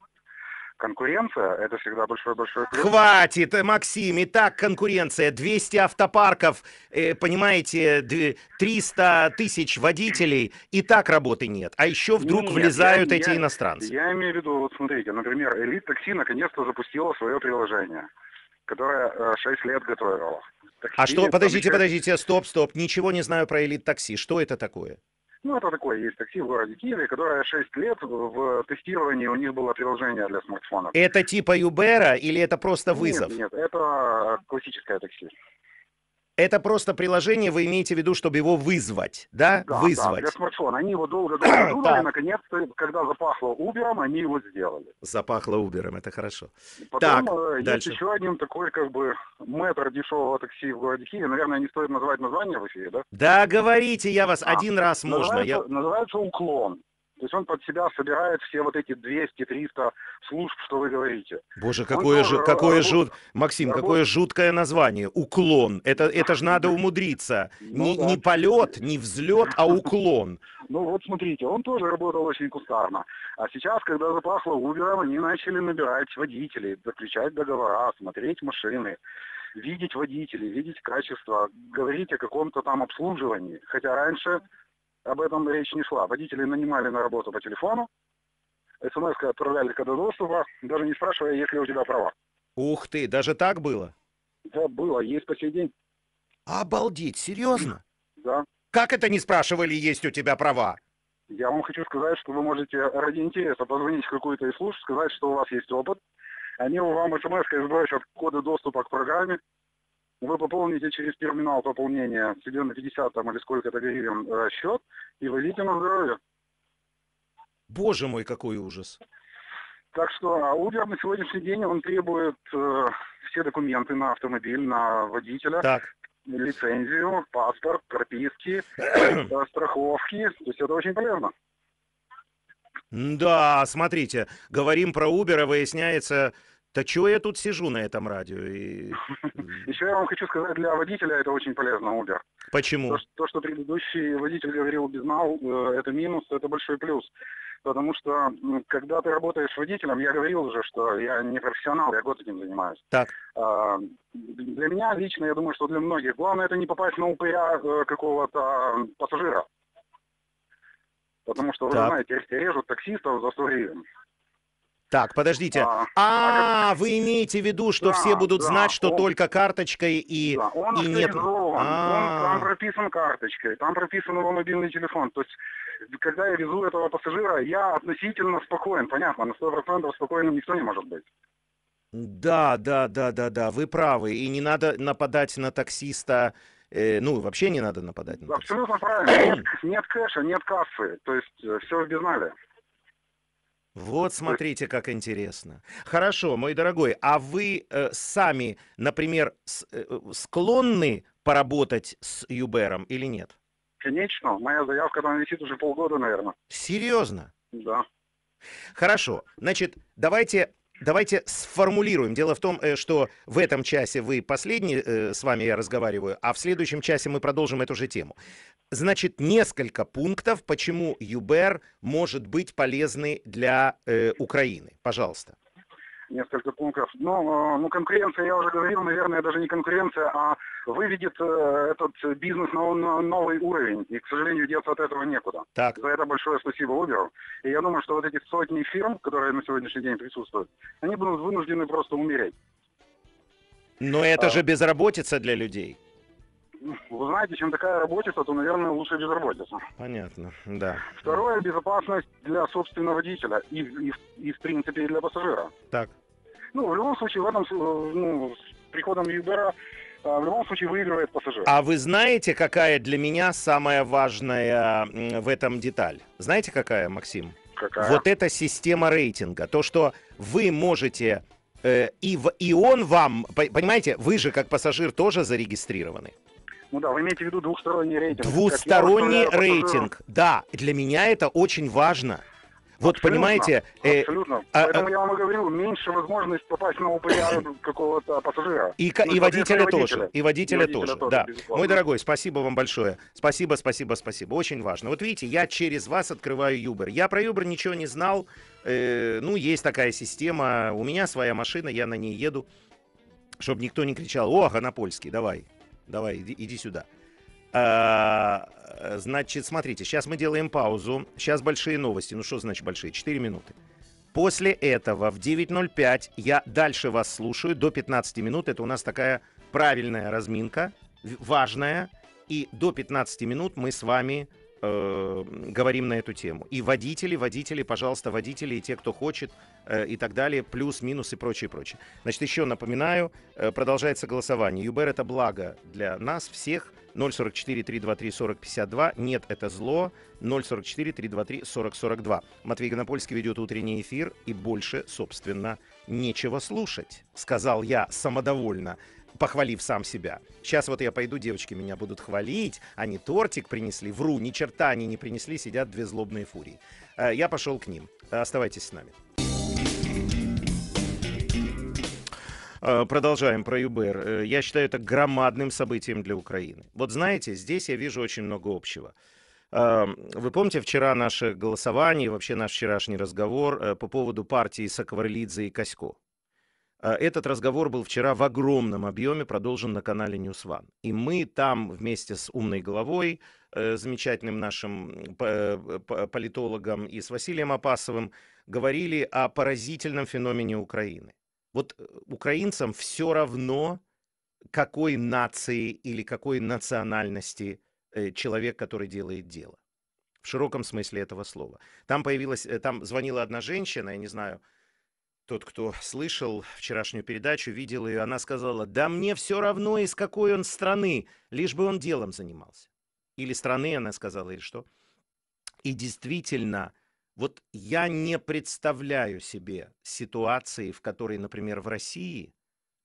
Конкуренция – это всегда большой-большой плюс. Хватит, э, Максим, и так конкуренция. 200 автопарков, э, понимаете, д- 300 тысяч водителей, и так работы нет. А еще вдруг Нет, влезают я- эти я- иностранцы. Я имею в виду, вот смотрите, например, Элит Такси наконец-то запустила свое приложение, которое э, 6 лет готовило. А что, Такси, подождите, подождите, стоп, стоп, ничего не знаю про элит такси. Что это такое? Ну, это такое, есть такси в городе Киеве, которое 6 лет в тестировании, у них было приложение для смартфонов. Это типа Юбера или это просто вызов? Нет, нет, это классическое такси. Это просто приложение, вы имеете в виду, чтобы его вызвать, да? Да, вызвать. да, для смартфона. Они его долго-долго думали, Так. наконец-то, когда запахло Uber, они его сделали. Запахло Убером, это хорошо. Потом Так, э, есть дальше. еще один такой, как бы, мэтр дешевого такси в городе Киеве. Наверное, не стоит называть название в эфире, да? Да, говорите, я вас А, один раз можно. Я... Называется, называется «Уклон». То есть он под себя собирает все вот эти 200-300 служб, что вы говорите. Боже, какое же, какое жут... Максим, работ- какое жуткое название. Уклон. Это, это же надо умудриться. Ну Не, да. не полет, не взлет, а уклон. Ну вот смотрите, он тоже работал очень кустарно. А сейчас, когда запахло Uber, они начали набирать водителей, заключать договора, смотреть машины, видеть водителей, видеть качество, говорить о каком-то там обслуживании. Хотя раньше об этом речь не шла. Водители нанимали на работу по телефону, смс отправляли когда доступа, даже не спрашивая, есть ли у тебя права. Ух ты, даже так было? Да, было, есть по сей день, Обалдеть, серьезно? да. Как это не спрашивали, есть у тебя права? Я вам хочу сказать, что вы можете ради интереса позвонить в какую-то из служб, сказать, что у вас есть опыт. Они вам смс-кой сбросят коды доступа к программе. Вы пополните через терминал пополнения себе на 50 там, или сколько-то гривен э, счет и возите на здоровье. Боже мой, какой ужас. Так что а Uber на сегодняшний день он требует э, все документы на автомобиль, на водителя, Так, лицензию, паспорт, прописки, э, страховки. То есть это очень полезно. да, смотрите, говорим про Uber, а выясняется, да чего я тут сижу на этом радио? И... Еще я вам хочу сказать, для водителя это очень полезно Uber. Почему? То, что- то, что предыдущий водитель говорил безнал, э, это минус, это большой плюс. Потому что, когда ты работаешь водителем, я говорил уже, что я не профессионал, я год этим занимаюсь. Так. А, Для меня лично, я думаю, что для многих, главное это не попасть на упыря э, какого-то пассажира. Потому что, вы Так. знаете, режут таксистов за 100 гривен. Так, подождите. А, А, вы имеете в виду, что Да, все будут да, знать, что он- только карточкой и... Да, он и нет- он, А. там прописан карточкой, там прописан его мобильный телефон. То есть, когда я везу этого пассажира, я относительно спокоен, понятно, на 100% спокойным никто не может быть. Да, да, да, да, да, вы правы. И не надо нападать на таксиста. э, ну, вообще не надо нападать на таксиста. Абсолютно правильно. Нет, нет кэша, нет кассы. То есть, все в безнале. Вот смотрите, как интересно. Хорошо, мой дорогой, а вы э, сами, например, с- э, склонны поработать с Юбером или нет? Конечно, моя заявка там висит уже полгода, наверное. Серьезно? Да. Хорошо. Значит, давайте Давайте сформулируем. Дело в том, э, что в этом часе вы последний, э, с вами я разговариваю, а в следующем часе мы продолжим эту же тему. Значит, несколько пунктов, почему ЮБР может быть полезный для э, Украины. Пожалуйста несколько пунктов. Но, э, ну, конкуренция, я уже говорил, наверное, даже не конкуренция, а выведет э, этот бизнес на, на новый уровень. И, к сожалению, деться от этого некуда. Так. За это большое спасибо Uber. И я думаю, что вот эти сотни фирм, которые на сегодняшний день присутствуют, они будут вынуждены просто умереть. Но это а... же безработица для людей. Вы знаете, чем такая работица, то, наверное, лучше безработица. Понятно, да. Второе, безопасность для собственного водителя и, и, и в принципе, для пассажира. Так. Ну, в любом случае, в этом, ну, с приходом Uber а, в любом случае выигрывает пассажир. А вы знаете, какая для меня самая важная в этом деталь? Знаете, какая, Максим? Какая? Вот эта система рейтинга. То, что вы можете... Э, и, в, и он вам... Понимаете, вы же как пассажир тоже зарегистрированы. Ну да, вы имеете в виду двухсторонний рейтинг. Двусторонний рейтинг, да. Для меня это очень важно. Вот абсолютно, понимаете... Э, абсолютно. А, Поэтому а, я вам и говорю, меньше возможность попасть на ОПР какого-то пассажира. И, ну, и водителя тоже. И водителя, и водителя тоже, тоже, да. Безусловно. Мой дорогой, спасибо вам большое. Спасибо, спасибо, спасибо. Очень важно. Вот видите, я через вас открываю Юбер. Я про Юбер ничего не знал. Э, ну, есть такая система. У меня своя машина, я на ней еду. Чтобы никто не кричал, о, Ганапольский, давай. Давай, иди, иди сюда. А, значит, смотрите, сейчас мы делаем паузу. Сейчас большие новости. Ну что значит большие? 4 минуты. После этого в 9.05 я дальше вас слушаю до 15 минут. Это у нас такая правильная разминка, важная. И до 15 минут мы с вами э, говорим на эту тему. И водители, водители, пожалуйста, водители, и те, кто хочет, э, и так далее, плюс, минус и прочее, прочее. Значит, еще напоминаю, э, продолжается голосование. ЮБР это благо для нас всех. 044 323 40 52. Нет, это зло. 044 323 40 42. Матвей Гонопольский ведет утренний эфир, и больше, собственно, нечего слушать, сказал я самодовольно похвалив сам себя. Сейчас вот я пойду, девочки меня будут хвалить, они тортик принесли, вру, ни черта они не принесли, сидят две злобные фурии. Э, я пошел к ним. Оставайтесь с нами. Э, продолжаем про ЮБР. Э, я считаю это громадным событием для Украины. Вот знаете, здесь я вижу очень много общего. Вы помните вчера наше голосование, вообще наш вчерашний разговор по поводу партии Сакварлидзе и Косько? А, этот разговор был вчера в огромном объеме продолжен на канале News One. И мы там вместе с умной головой, э, замечательным нашим э, политологом и с Василием Апасовым говорили о поразительном феномене Украины. Вот э, украинцам все равно, какой нации или какой национальности человек, который делает дело. В широком смысле этого слова. Там появилась, там звонила одна женщина, я не знаю, тот, кто слышал вчерашнюю передачу, видел ее, она сказала, да мне все равно, из какой он страны, лишь бы он делом занимался. Или страны, она сказала, или что. И действительно, вот я не представляю себе ситуации, в которой, например, в России,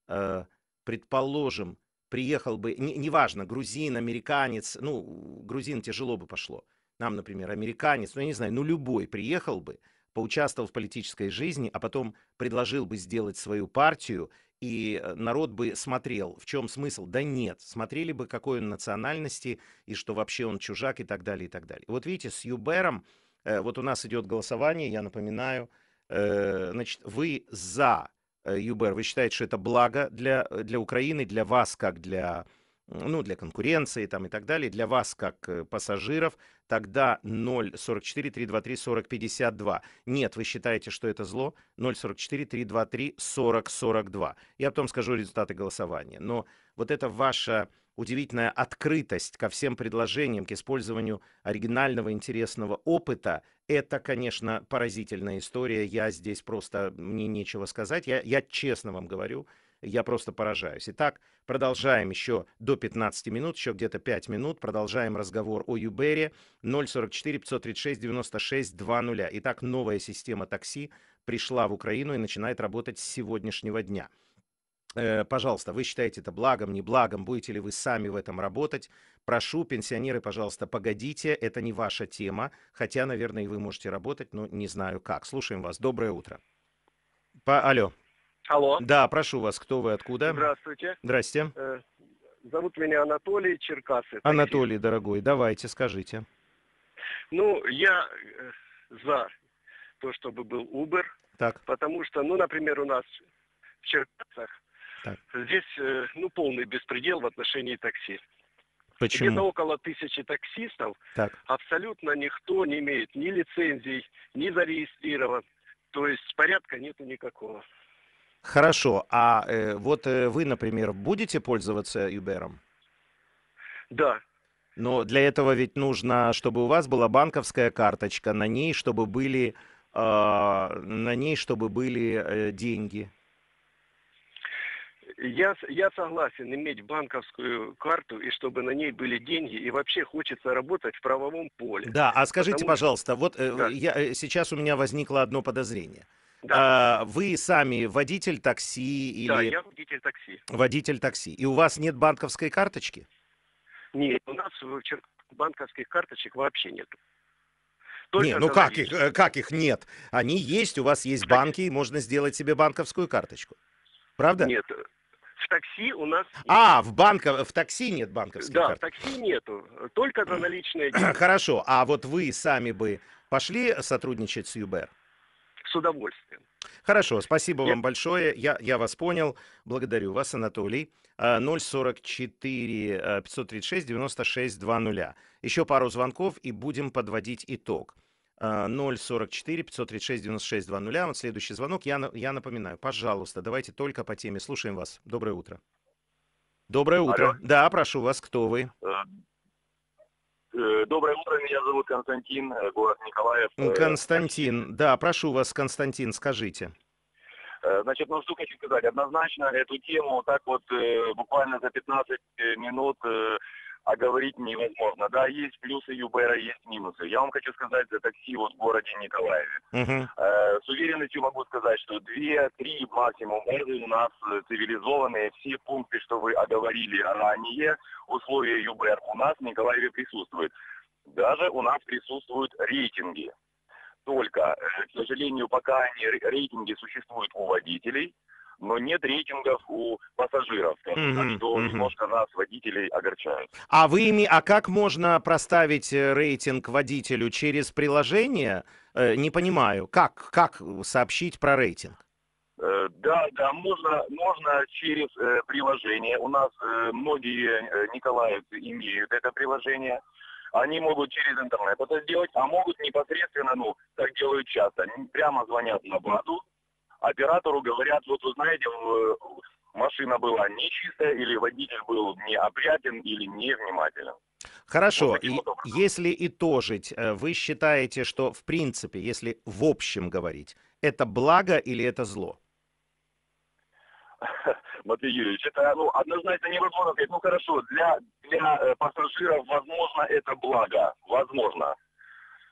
э, предположим, приехал бы, не, неважно, грузин, американец, ну, грузин тяжело бы пошло, нам, например, американец, ну, я не знаю, ну, любой приехал бы, поучаствовал в политической жизни, а потом предложил бы сделать свою партию, и э, народ бы смотрел, в чем смысл? Да нет, смотрели бы, какой он национальности, и что вообще он чужак, и так далее, и так далее. Вот видите, с Юбером, э, вот у нас идет голосование, я напоминаю, э, значит, вы за Юбер, вы считаете, что это благо для, для Украины, для вас, как для ну, для конкуренции там и так далее, для вас как э, пассажиров, тогда 044 323 40 52. Нет, вы считаете, что это зло, 044 323 40 42. Я потом скажу результаты голосования. Но вот это ваша удивительная открытость ко всем предложениям, к использованию оригинального, интересного опыта, это, конечно, поразительная история. Я здесь просто, мне нечего сказать. Я, я честно вам говорю, я просто поражаюсь. Итак, продолжаем еще до 15 минут, еще где-то 5 минут. Продолжаем разговор о Юбере 044 536 96 20. Итак, новая система такси пришла в Украину и начинает работать с сегодняшнего дня. Э, Пожалуйста, вы считаете это благом, не благом? Будете ли вы сами в этом работать? Прошу, пенсионеры, пожалуйста, погодите, это не ваша тема. Хотя, наверное, и вы можете работать, но не знаю как. Слушаем вас. Доброе утро. По... Алло. Алло. Да, прошу вас. Кто вы, откуда? Здравствуйте. Здрасте. Э, Зовут меня Анатолий Черкасы. такси. Анатолий, дорогой, давайте, скажите. Ну, я э, за то, чтобы был Uber, Так, потому что, ну, например, у нас в Черкасах Так. здесь, э, ну, полный беспредел в отношении такси. Где-то почему? около тысячи таксистов, Так, абсолютно никто не имеет ни лицензий, ни зарегистрирован. То есть порядка нету никакого. Хорошо. А э, вот э, вы, например, будете пользоваться Uber? Да, Но для этого ведь нужно, чтобы у вас была банковская карточка, на ней, чтобы были, а, на ней, чтобы были э, деньги. Я, я согласен иметь банковскую карту, и чтобы на ней были деньги, и вообще хочется работать в правовом поле. Да, а скажите, Потому- пожалуйста, вот э, Да. я, э, сейчас у меня возникло одно подозрение. Да, А, Вы сами водитель такси да, или я водитель такси. водитель такси, и у вас нет банковской карточки? Нет, у нас в банковских карточек вообще нет. Не, ну как их, э, как их нет? Они есть, у вас есть банки, и можно сделать себе банковскую карточку. Правда? Нет, в такси у нас... А, в банка, в такси нет банковской да, в карты. такси нету, только за наличные деньги. Хорошо, а вот вы сами бы пошли сотрудничать с Uber? С удовольствием. Хорошо, спасибо Я- вам большое. Я, я вас понял. Благодарю вас, Анатолий. А, 044 э, 536 96 20. Еще пару звонков и будем подводить итог. А, 044 536 96 20. Вот следующий звонок. Я, я напоминаю, пожалуйста, давайте только по теме. Слушаем вас. Доброе утро. Доброе утро. Алло. Да, прошу вас, кто вы? Э, Доброе утро, меня зовут Константин, э, город Николаев. Э, Константин. Да, прошу вас, Константин, скажите. Значит, ну что хочу сказать, однозначно эту тему так вот буквально за 15 минут э, оговорить невозможно. Да, есть плюсы Юбера, есть минусы. Я вам хочу сказать за такси вот в городе Николаеве. Мгм. Э, С уверенностью могу сказать, что 2-3 максимум базы у нас цивилизованные. Все пункты, что вы оговорили ранее, условия ЮБР у нас в Николаеве присутствуют. Даже у нас присутствуют рейтинги. Только, э, к сожалению, пока они, ре- рейтинги существуют у водителей, но нет рейтингов у пассажиров. так, Мгм, что мгм. немножко нас, водителей, огорчает. А вы ими, а как можно проставить э, рейтинг водителю через приложение? Э, Не понимаю, как как сообщить про рейтинг? Э, Да, да, можно, можно через э, приложение. У нас э, многие э, николаевцы имеют это приложение. Они могут через интернет это сделать, а могут непосредственно, ну, так делают часто, они прямо звонят на базу, оператору говорят, вот вы знаете, в- машина была нечистая, или водитель был неопрятен, или невнимателен. Хорошо, Вот и если итожить, э, вы считаете, что в принципе, если в общем говорить, это благо или это зло? Матвей Юрьевич, это ну, однозначно невозможно сказать. Ну хорошо, для, для э, пассажиров, возможно, это благо. Возможно.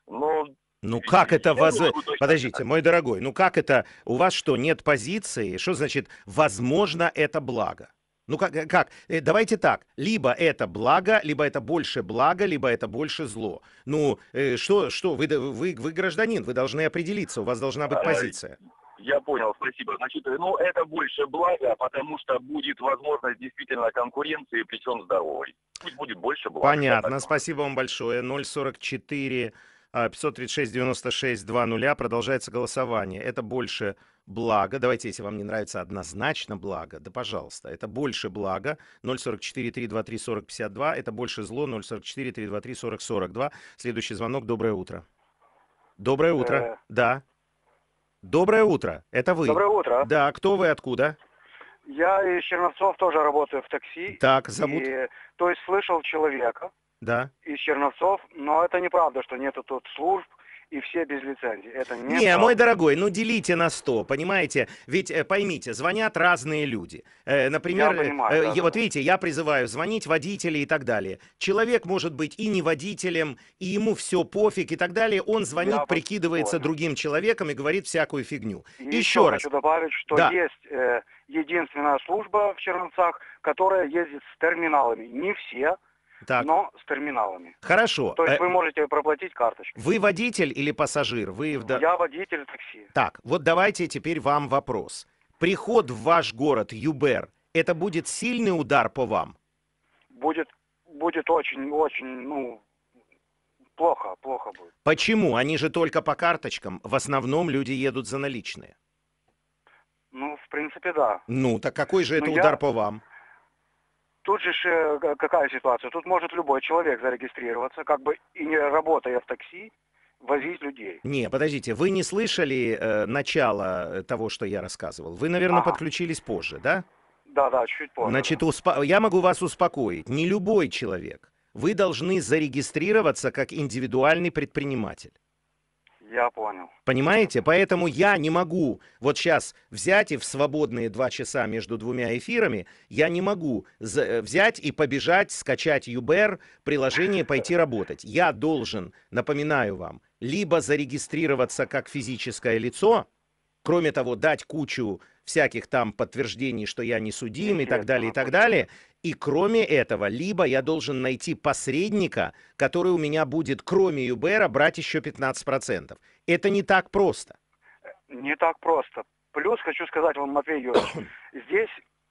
Но Ну как это воз... Подождите, мой дорогой, ну как это? У вас что, нет позиции? Что значит возможно это благо? Ну как, э, как? Э, Давайте так. Либо это благо, либо это больше благо, либо это больше зло. Ну, э, что, что, вы, вы, вы гражданин, вы должны определиться, у вас должна быть позиция. Я понял, спасибо. Значит, ну это больше благо, потому что будет возможность действительно конкуренции, причем здоровой. Пусть будет больше блага. Понятно, спасибо вам большое. 044 а, 536 96 20 продолжается голосование. Это больше благо. Давайте, если вам не нравится однозначно благо, да пожалуйста, это больше благо. 044 323 40 52, это больше зло. 044 323 40 42. Следующий звонок. Доброе утро. Доброе утро. Э. Да. Доброе утро. Это вы. Доброе утро. Да, кто вы, откуда? Я из Черновцов тоже работаю в такси. Так, зовут? И, то есть слышал человека Да. из Черновцов, но это неправда, что нету тут служб и все без лицензии. Это не Не, мой дорогой, ну делите на 100, понимаете? Ведь э, поймите, звонят разные люди. Э, Например, Я понимаю, э, да, я- да. вот видите, я призываю звонить водители и так далее. Человек может быть и не водителем, и ему все пофиг и так далее. Он звонит, Я прикидывается понял. другим человеком и говорит всякую фигню. И Еще еще раз. хочу добавить, что Да. есть, э, единственная служба в Черновцах, которая ездит с терминалами. Не все, Так, но с терминалами. хорошо. То есть Э, вы можете проплатить карточкой. Вы водитель или пассажир? Вы в... Я водитель такси. Так, вот давайте теперь вам вопрос. Приход в ваш город Юбер, это будет сильный удар по вам? Будет, будет очень-очень, ну, плохо, плохо будет. Почему? Они же только по карточкам. В основном люди едут за наличные. Ну, в принципе, да. Ну, так какой же это Ну, я- удар по вам? Тут же э, ка- какая ситуация? Тут может любой человек зарегистрироваться, как бы и не работая в такси, возить людей. Не, подождите, вы не слышали э, начала э, того, что я рассказывал? Вы, наверное, Ага. подключились позже, да? Да, да, чуть позже. Значит, успо- я могу вас успокоить. Не любой человек. Вы должны зарегистрироваться как индивидуальный предприниматель. Я понял. Понимаете? Поэтому я не могу вот сейчас взять и в свободные два часа между двумя эфирами, я не могу э, взять и побежать, скачать Uber, приложение, пойти работать. Я должен, напоминаю вам, либо зарегистрироваться как физическое лицо, кроме того, дать кучу всяких там подтверждений, что я не судим и так далее, и так далее. И кроме этого, либо я должен найти посредника, который у меня будет, кроме Юбера, брать еще 15%. Это не так просто. Не так просто. Плюс хочу сказать вам, Матвей Юрьевич, здесь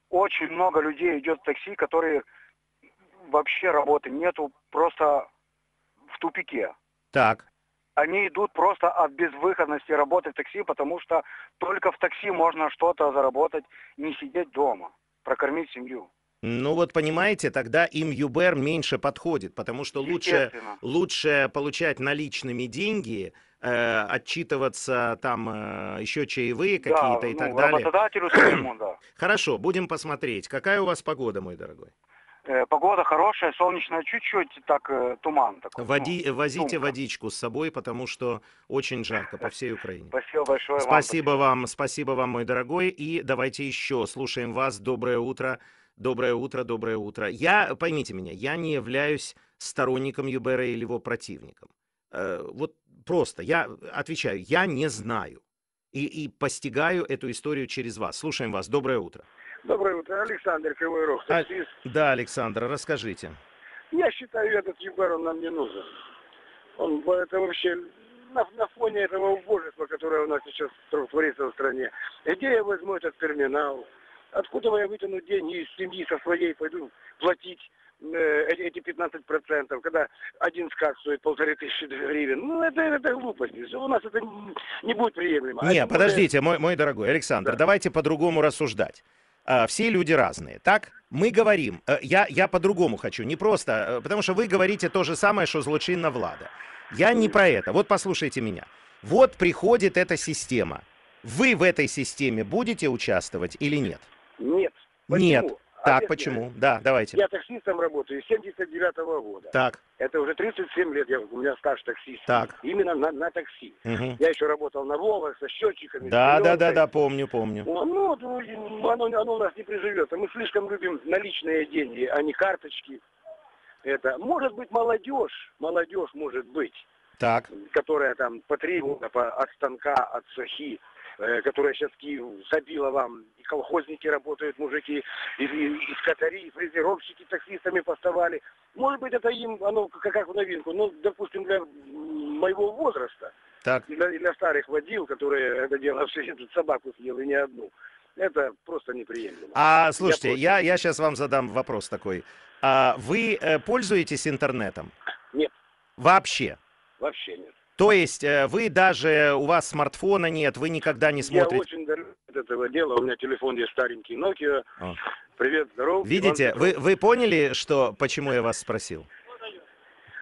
очень много людей идет в такси, которые вообще работы нету, просто в тупике. Так, Они идут просто от безвыходности работы в такси, потому что только в такси можно что-то заработать, не сидеть дома, прокормить семью. Ну вот понимаете, тогда им Юбер меньше подходит, потому что лучше, лучше получать наличными деньги, э, отчитываться там э, еще чаевые какие-то да, и ну, так далее. работодателю своему, да. Хорошо, будем посмотреть. Какая у вас погода, мой дорогой? Э, погода хорошая, солнечная, чуть-чуть так э, туман такой. Води, ну, возите сумка. водичку с собой, потому что очень жарко по всей Украине. Спасибо большое. Спасибо вам, спасибо вам, мой дорогой. И давайте еще слушаем вас. Доброе утро, доброе утро, доброе утро. Я, поймите меня, я не являюсь сторонником Юбера или его противником. Э, вот просто, я отвечаю, я не знаю. И, и постигаю эту историю через вас. Слушаем вас. Доброе утро. Доброе утро, Александр Кривой Рог, А-. Да, Александр, расскажите. Я считаю, этот ЮБР, он нам не нужен. Он это вообще на, на фоне этого убожества, которое у нас сейчас творится в стране. Где я возьму этот терминал? Откуда я вытяну деньги из семьи со своей, пойду платить э, эти эти 15%, когда один скат стоит полторы тысячи гривен. Ну, это, это глупости. У нас это не будет приемлемо. А Не, более- подождите, мой, мой дорогой Александр, Да. давайте по-другому рассуждать. А, Все люди разные, так? Мы говорим, э, я, я по-другому хочу, не просто, э, потому что вы говорите то же самое, что злочинна влада. Я не про это. Вот послушайте меня. Вот приходит эта система. Вы в этой системе будете участвовать или нет? Нет. Нет. Почему? Так, Объясняю. почему? Да, давайте. Я таксистом работаю с 79 года. Так, Это уже 37 лет, я, у меня стаж таксиста. Так. Именно на, на такси. мгм. Я еще работал на Вовах со счетчиками. с да, да, да, да, помню, помню. Ну, ну, оно, оно у нас не приживется. Мы слишком любим наличные деньги, а не карточки. Это может быть молодежь, молодежь может быть, Так, которая там по три года по- от станка, от сахи, которая сейчас Киев забила вам, и колхозники работают, мужики, и, и, и скотари, и фрезеровщики таксистами поставали. Может быть, это им, оно как, как в новинку, ну, допустим, для моего возраста, так. и для, и для старых водил, которые это дело все собаку съел и не одну, это просто неприемлемо. А слушайте, против. я, я сейчас вам задам вопрос такой. А вы э, пользуетесь интернетом? Нет. Вообще? Вообще нет. То есть э, вы даже, у вас смартфона нет, вы никогда не Я смотрите... очень далек от этого дела. У меня телефон есть старенький Nokia. О. Привет, здоров. Видите, вы, вы поняли, что, почему я вас спросил?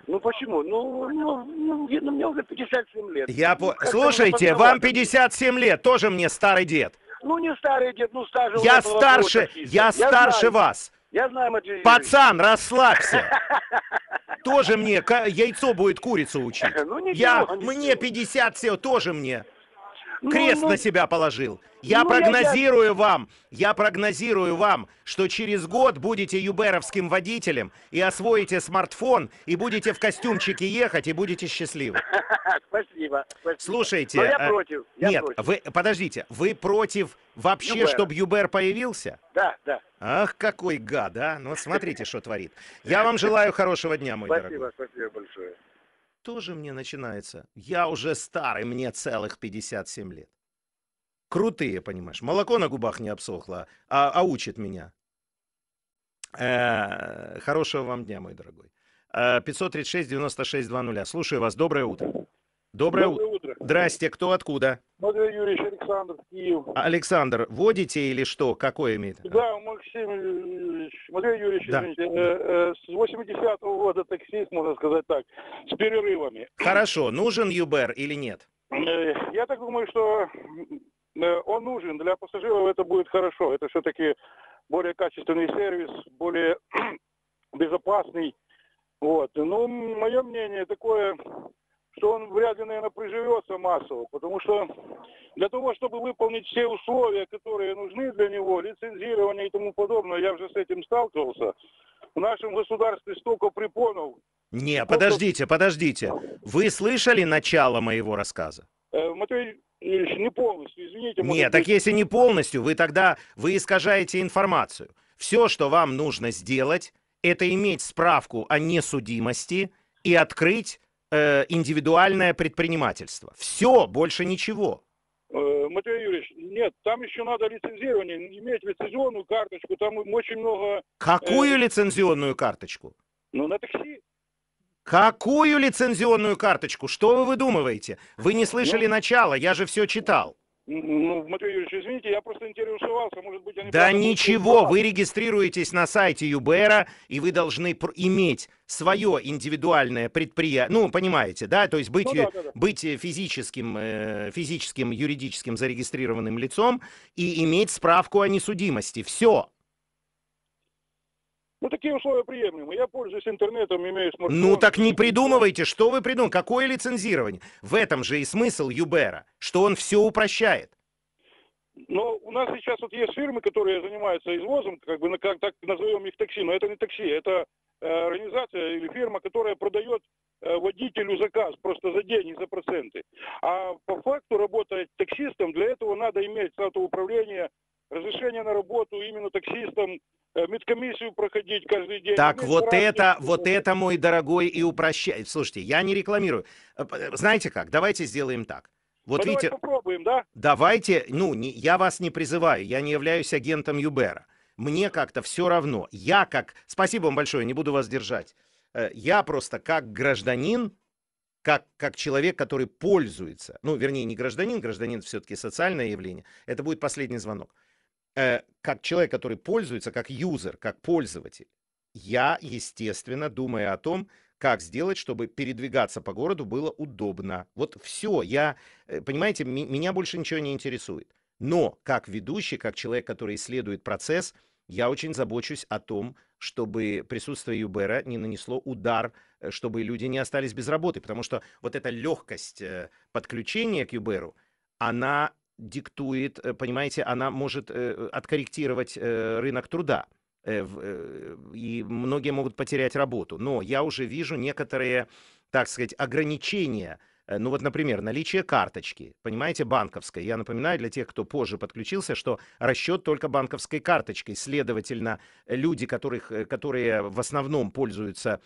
Ну почему? Ну, ну, ну, мне- ну, мне уже 57 лет. Я Ну, по... как-то Слушайте, вам 57 лет, тоже мне старый дед. Ну не старый дед, ну стажа у Я старше, таких. я старше знаю, вас. Я знаю, Матвей. Пацан, расслабься. Тоже мне яйцо будет курицу учить. Ну, ничего, Я, ничего. мне 57, тоже мне. Ну, Крест ну, на себя положил. Я ну, я- прогнозирую вам, я прогнозирую вам, что через год будете юберовским водителем и освоите смартфон, и будете в костюмчике ехать, и будете счастливы. Спасибо. спасибо. Слушайте, Но я э, против. Я Нет, против. вы, подождите, вы против вообще, Юбера. чтобы Юбер появился? Да, да. Ах, какой гад, а? Ну, смотрите, что творит. Я вам желаю хорошего дня, мой дорогой. Спасибо, спасибо большое. Тоже мне начинается. Я уже старый, мне целых 57 лет. Крутые, понимаешь. Молоко на губах не обсохло, а, а учит меня. Э, хорошего вам дня, мой дорогой. Э, 536-96-20. Слушаю вас. Доброе утро. Доброе утро. утро. Здрасте. Кто откуда? Матвей Юрьевич Александр, Киев. Александр, водите или что? Какое имеет? Да, Максим Юрьевич, Матвей Юрьевич, Да. извините, э, э, с 80-го года таксист, можно сказать так, с перерывами. Хорошо. Нужен Юбер или нет? Э, Я так думаю, что он нужен. Для пассажиров это будет хорошо. Это все-таки более качественный сервис, более безопасный. Вот. Ну, мое мнение такое, что он вряд ли, наверное, приживется массово, потому что для того, чтобы выполнить все условия, которые нужны для него, лицензирование и тому подобное, я уже с этим сталкивался. В нашем государстве столько препонов. Не, подождите, подождите. Вы слышали начало моего рассказа? Э, Матвей Ильич, не полностью, извините. может Нет, так если не полностью, вы тогда вы искажаете информацию. Все, что вам нужно сделать, это иметь справку о несудимости и открыть э, индивидуальное предпринимательство. Все, больше ничего. Э, Матвей Юрьевич, нет, там еще надо лицензирование, иметь лицензионную карточку, там очень много, Какую лицензионную карточку? ну, на такси. Какую лицензионную карточку? Что вы выдумываете? Вы не слышали начала, я же все читал. Ну, Матвей Юрьевич, извините, я просто интересовался, может быть, они... Да ничего, вы регистрируетесь на сайте Юбера, и вы должны иметь свое индивидуальное предприятие, ну, понимаете, да, то есть быть, Ну ю- да, да, да. быть э, физическим, э, физическим, юридическим зарегистрированным лицом и иметь справку о несудимости. Все. Ну, такие условия приемлемы. Я пользуюсь интернетом, имею смартфон. Ну так не придумывайте, что вы придумали, какое лицензирование? В этом же и смысл Юбера, что он все упрощает. Но у нас сейчас вот есть фирмы, которые занимаются извозом, как бы, как так назовем их такси, но это не такси, это э, организация или фирма, которая продает э, водителю заказ просто за деньги, за проценты. А по факту работать таксистом, для этого надо иметь управление, разрешение на работу именно таксистом, э, медкомиссию проходить каждый день. Так иметь вот это, вот это, мой дорогой, и упрощает. Слушайте, я не рекламирую. Э, п- Знаете как, давайте сделаем так. Вот Ну, видите, попробуем, да? давайте, ну, не- я вас не призываю, я не являюсь агентом Юбера. Мне как-то все равно. Я как... Спасибо вам большое, не буду вас держать. Э, Я просто как гражданин, как, как человек, который пользуется, ну, вернее, не гражданин, гражданин все-таки социальное явление, это будет последний звонок. Э, Как человек, который пользуется, как юзер, как пользователь, я, естественно, думаю о том, как сделать, чтобы передвигаться по городу было удобно. Вот все, я, э, понимаете, меня больше ничего не интересует. Но как ведущий, как человек, который исследует процесс, я очень забочусь о том, чтобы присутствие Юбера не нанесло удар, э, чтобы люди не остались без работы, потому что вот эта легкость э, подключения к Юберу, она диктует, понимаете, она может откорректировать рынок труда и многие могут потерять работу. Но я уже вижу некоторые, так сказать, ограничения. Э, Ну вот, например, наличие карточки, понимаете, банковской. Я напоминаю для тех, кто позже подключился, что расчет только банковской карточкой. Следовательно, э, люди, которых, э, которые в основном пользуются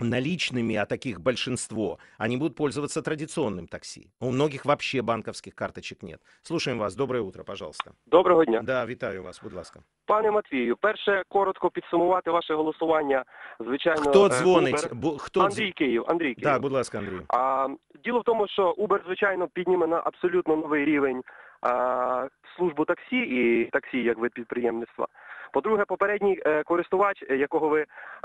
наличными, а таких большинство, они будут пользоваться традиционным такси. У многих вообще банковских карточек нет. Слушаем вас. Доброе утро, пожалуйста. Доброго дня. Да, вітаю вас, будь ласка. Пане Матвію, перше коротко підсумувати ваше голосування. Звичайно, Хто е, дзвонить? Uber. Бу- Хто дз- Андрій Київ, Андрій Київ. Так, будь ласка, Андрію. А, діло в тому, що Uber, звичайно, підніме на абсолютно новий рівень а, службу таксі і таксі як вид підприємництва. По-друге, попередній е, користувач, е, якого ви,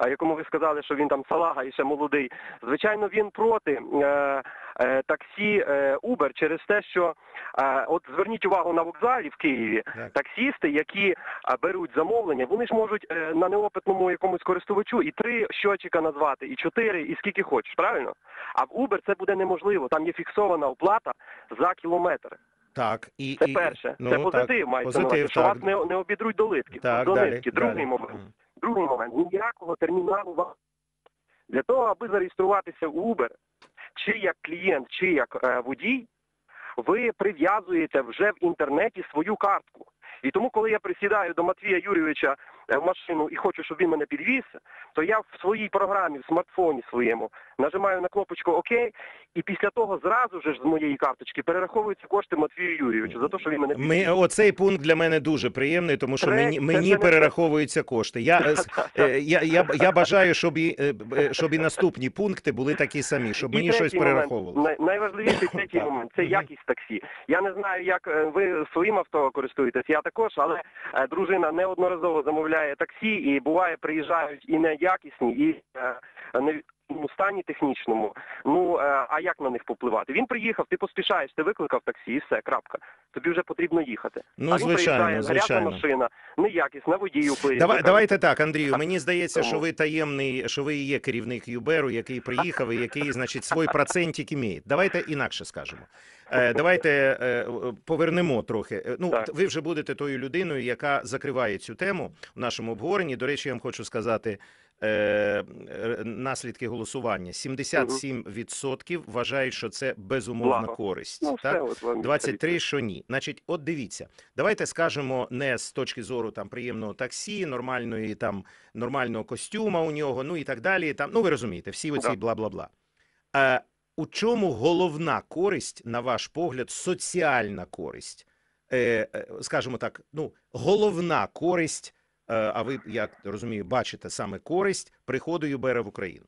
якому ви сказали, що він там салага і ще молодий, звичайно, він проти е, е, таксі е, Uber через те, що е, от зверніть увагу на вокзалі в Києві, таксісти, які беруть замовлення, вони ж можуть е, на неопитному якомусь користувачу і три щотчика назвати, і чотири, і скільки хочеш, правильно? А в Uber це буде неможливо. Там є фіксована оплата за кілометр. Так, і, Це і перше. ну, це так, позитив мається на увазі, що так. вас не, не обідруть до литки. Так, до далі, литки. Другий далі. момент. Другий момент. Ніякого терміналу вам. Для того, аби зареєструватися в Uber, чи як клієнт, чи як е, водій, ви прив'язуєте вже в інтернеті свою картку. І тому, коли я присідаю до Матвія Юрійовича в машину і хочу, щоб він мене підвіз, то я в своїй програмі, в смартфоні своєму, нажимаю на кнопочку ОК, і після того зразу ж з моєї карточки перераховуються кошти Матвію Юрійовичу за те, що він мене підвіз. Ми, оцей пункт для мене дуже приємний, тому що мені, мені не перераховуються кошти. Я, е, е, я, я, я бажаю, щоб і, е, е, щоб і наступні пункти були такі самі, щоб мені щось момент, перераховували. найважливіший третій момент це якість таксі. Я не знаю, як е, ви своїм авто користуєтесь, я також, але е, дружина неодноразово замовляє таксі, і буває приїжджають і неякісні, і не в стані технічному. Ну е, а як на них попливати? Він приїхав, ти поспішаєш, ти викликав таксі, і все, крапка. Тобі вже потрібно їхати. Ну, а він звичайно, приїжджає, звичайно. машина, неякісна, водій упиє. Давай, давайте так, Андрію. Мені здається, що ви таємний, що ви і є керівник Юберу, який приїхав і який, значить, свій процентик імеє. Давайте інакше скажемо. Е, давайте е, повернемо трохи. Ну, Так. ви вже будете тою людиною, яка закриває цю тему в нашому обговоренні. До речі, я вам хочу сказати. Е, Наслідки голосування 77% вважають, що це безумовна Благо. користь. Ну, так? все, от 23, що ні. Значить, от дивіться, давайте скажемо не з точки зору там приємного таксі, нормальної там нормального костюма у нього, ну і так далі. Там, ну ви розумієте, всі оці Да. бла бла бла. Е, у чому головна користь, на ваш погляд, соціальна користь? Е, е, скажімо так, ну головна користь. Е, А ви, я розумію, бачите саме користь приходу Юбера в Україну.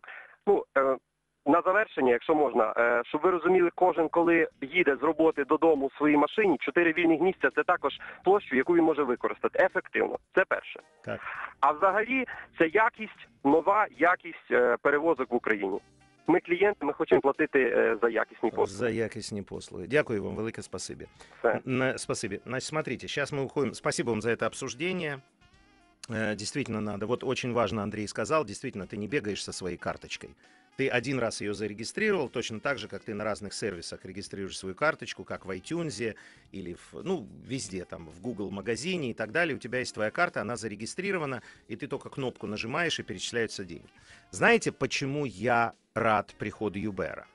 Ну, е, на завершення, якщо можна, е, щоб ви розуміли, кожен, коли їде з роботи додому в своїй машині, чотири вільних місця це також площу, яку він може використати ефективно. Це перше. Так. А взагалі це якість, нова якість перевозок в Україні. Ми клієнти, ми хочемо платити за якісні послуги. За якісні послуги. Дякую вам, велике спасибі. Все. На- Спасибо. Значит, смотрите, сейчас мы уходим. Спасибо вам за это обсуждение. Э, Действительно надо. Вот очень важно, Андрей сказал, действительно, ты не бегаешь со своей карточкой. Ты один раз ее зарегистрировал, точно так же, как ты на разных сервисах регистрируешь свою карточку, как в iTunes или в, ну, везде, там, в Google магазине и так далее. У тебя есть твоя карта, она зарегистрирована, и ты только кнопку нажимаешь, и перечисляются деньги. Знаете, почему я рад приходу Юбера?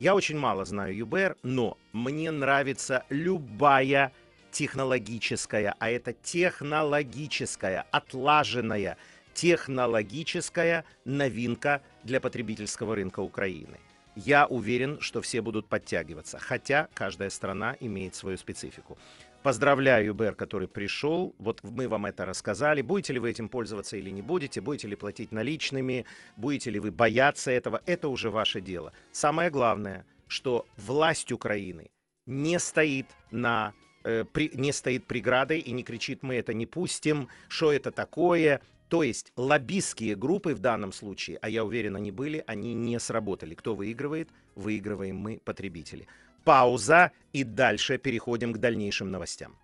Я очень мало знаю ЮБР, но мне нравится любая технологическая, а это технологическая, отлаженная технологическая новинка для потребительского рынка Украины. Я уверен, что все будут подтягиваться, хотя каждая страна имеет свою специфику. Поздравляю ЮБР, который пришел. Вот мы вам это рассказали. Будете ли вы этим пользоваться или не будете? Будете ли платить наличными? Будете ли вы бояться этого? Это уже ваше дело. Самое главное, что власть Украины не стоит на э, при- не стоит преградой и не кричит «мы это не пустим», «что это такое?». То есть лоббистские группы в данном случае, а я уверен, они были, они не сработали. Кто выигрывает? Выигрываем мы, потребители. Пауза и дальше переходим к дальнейшим новостям.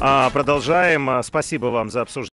А, продолжаем. Спасибо вам за обсуждение.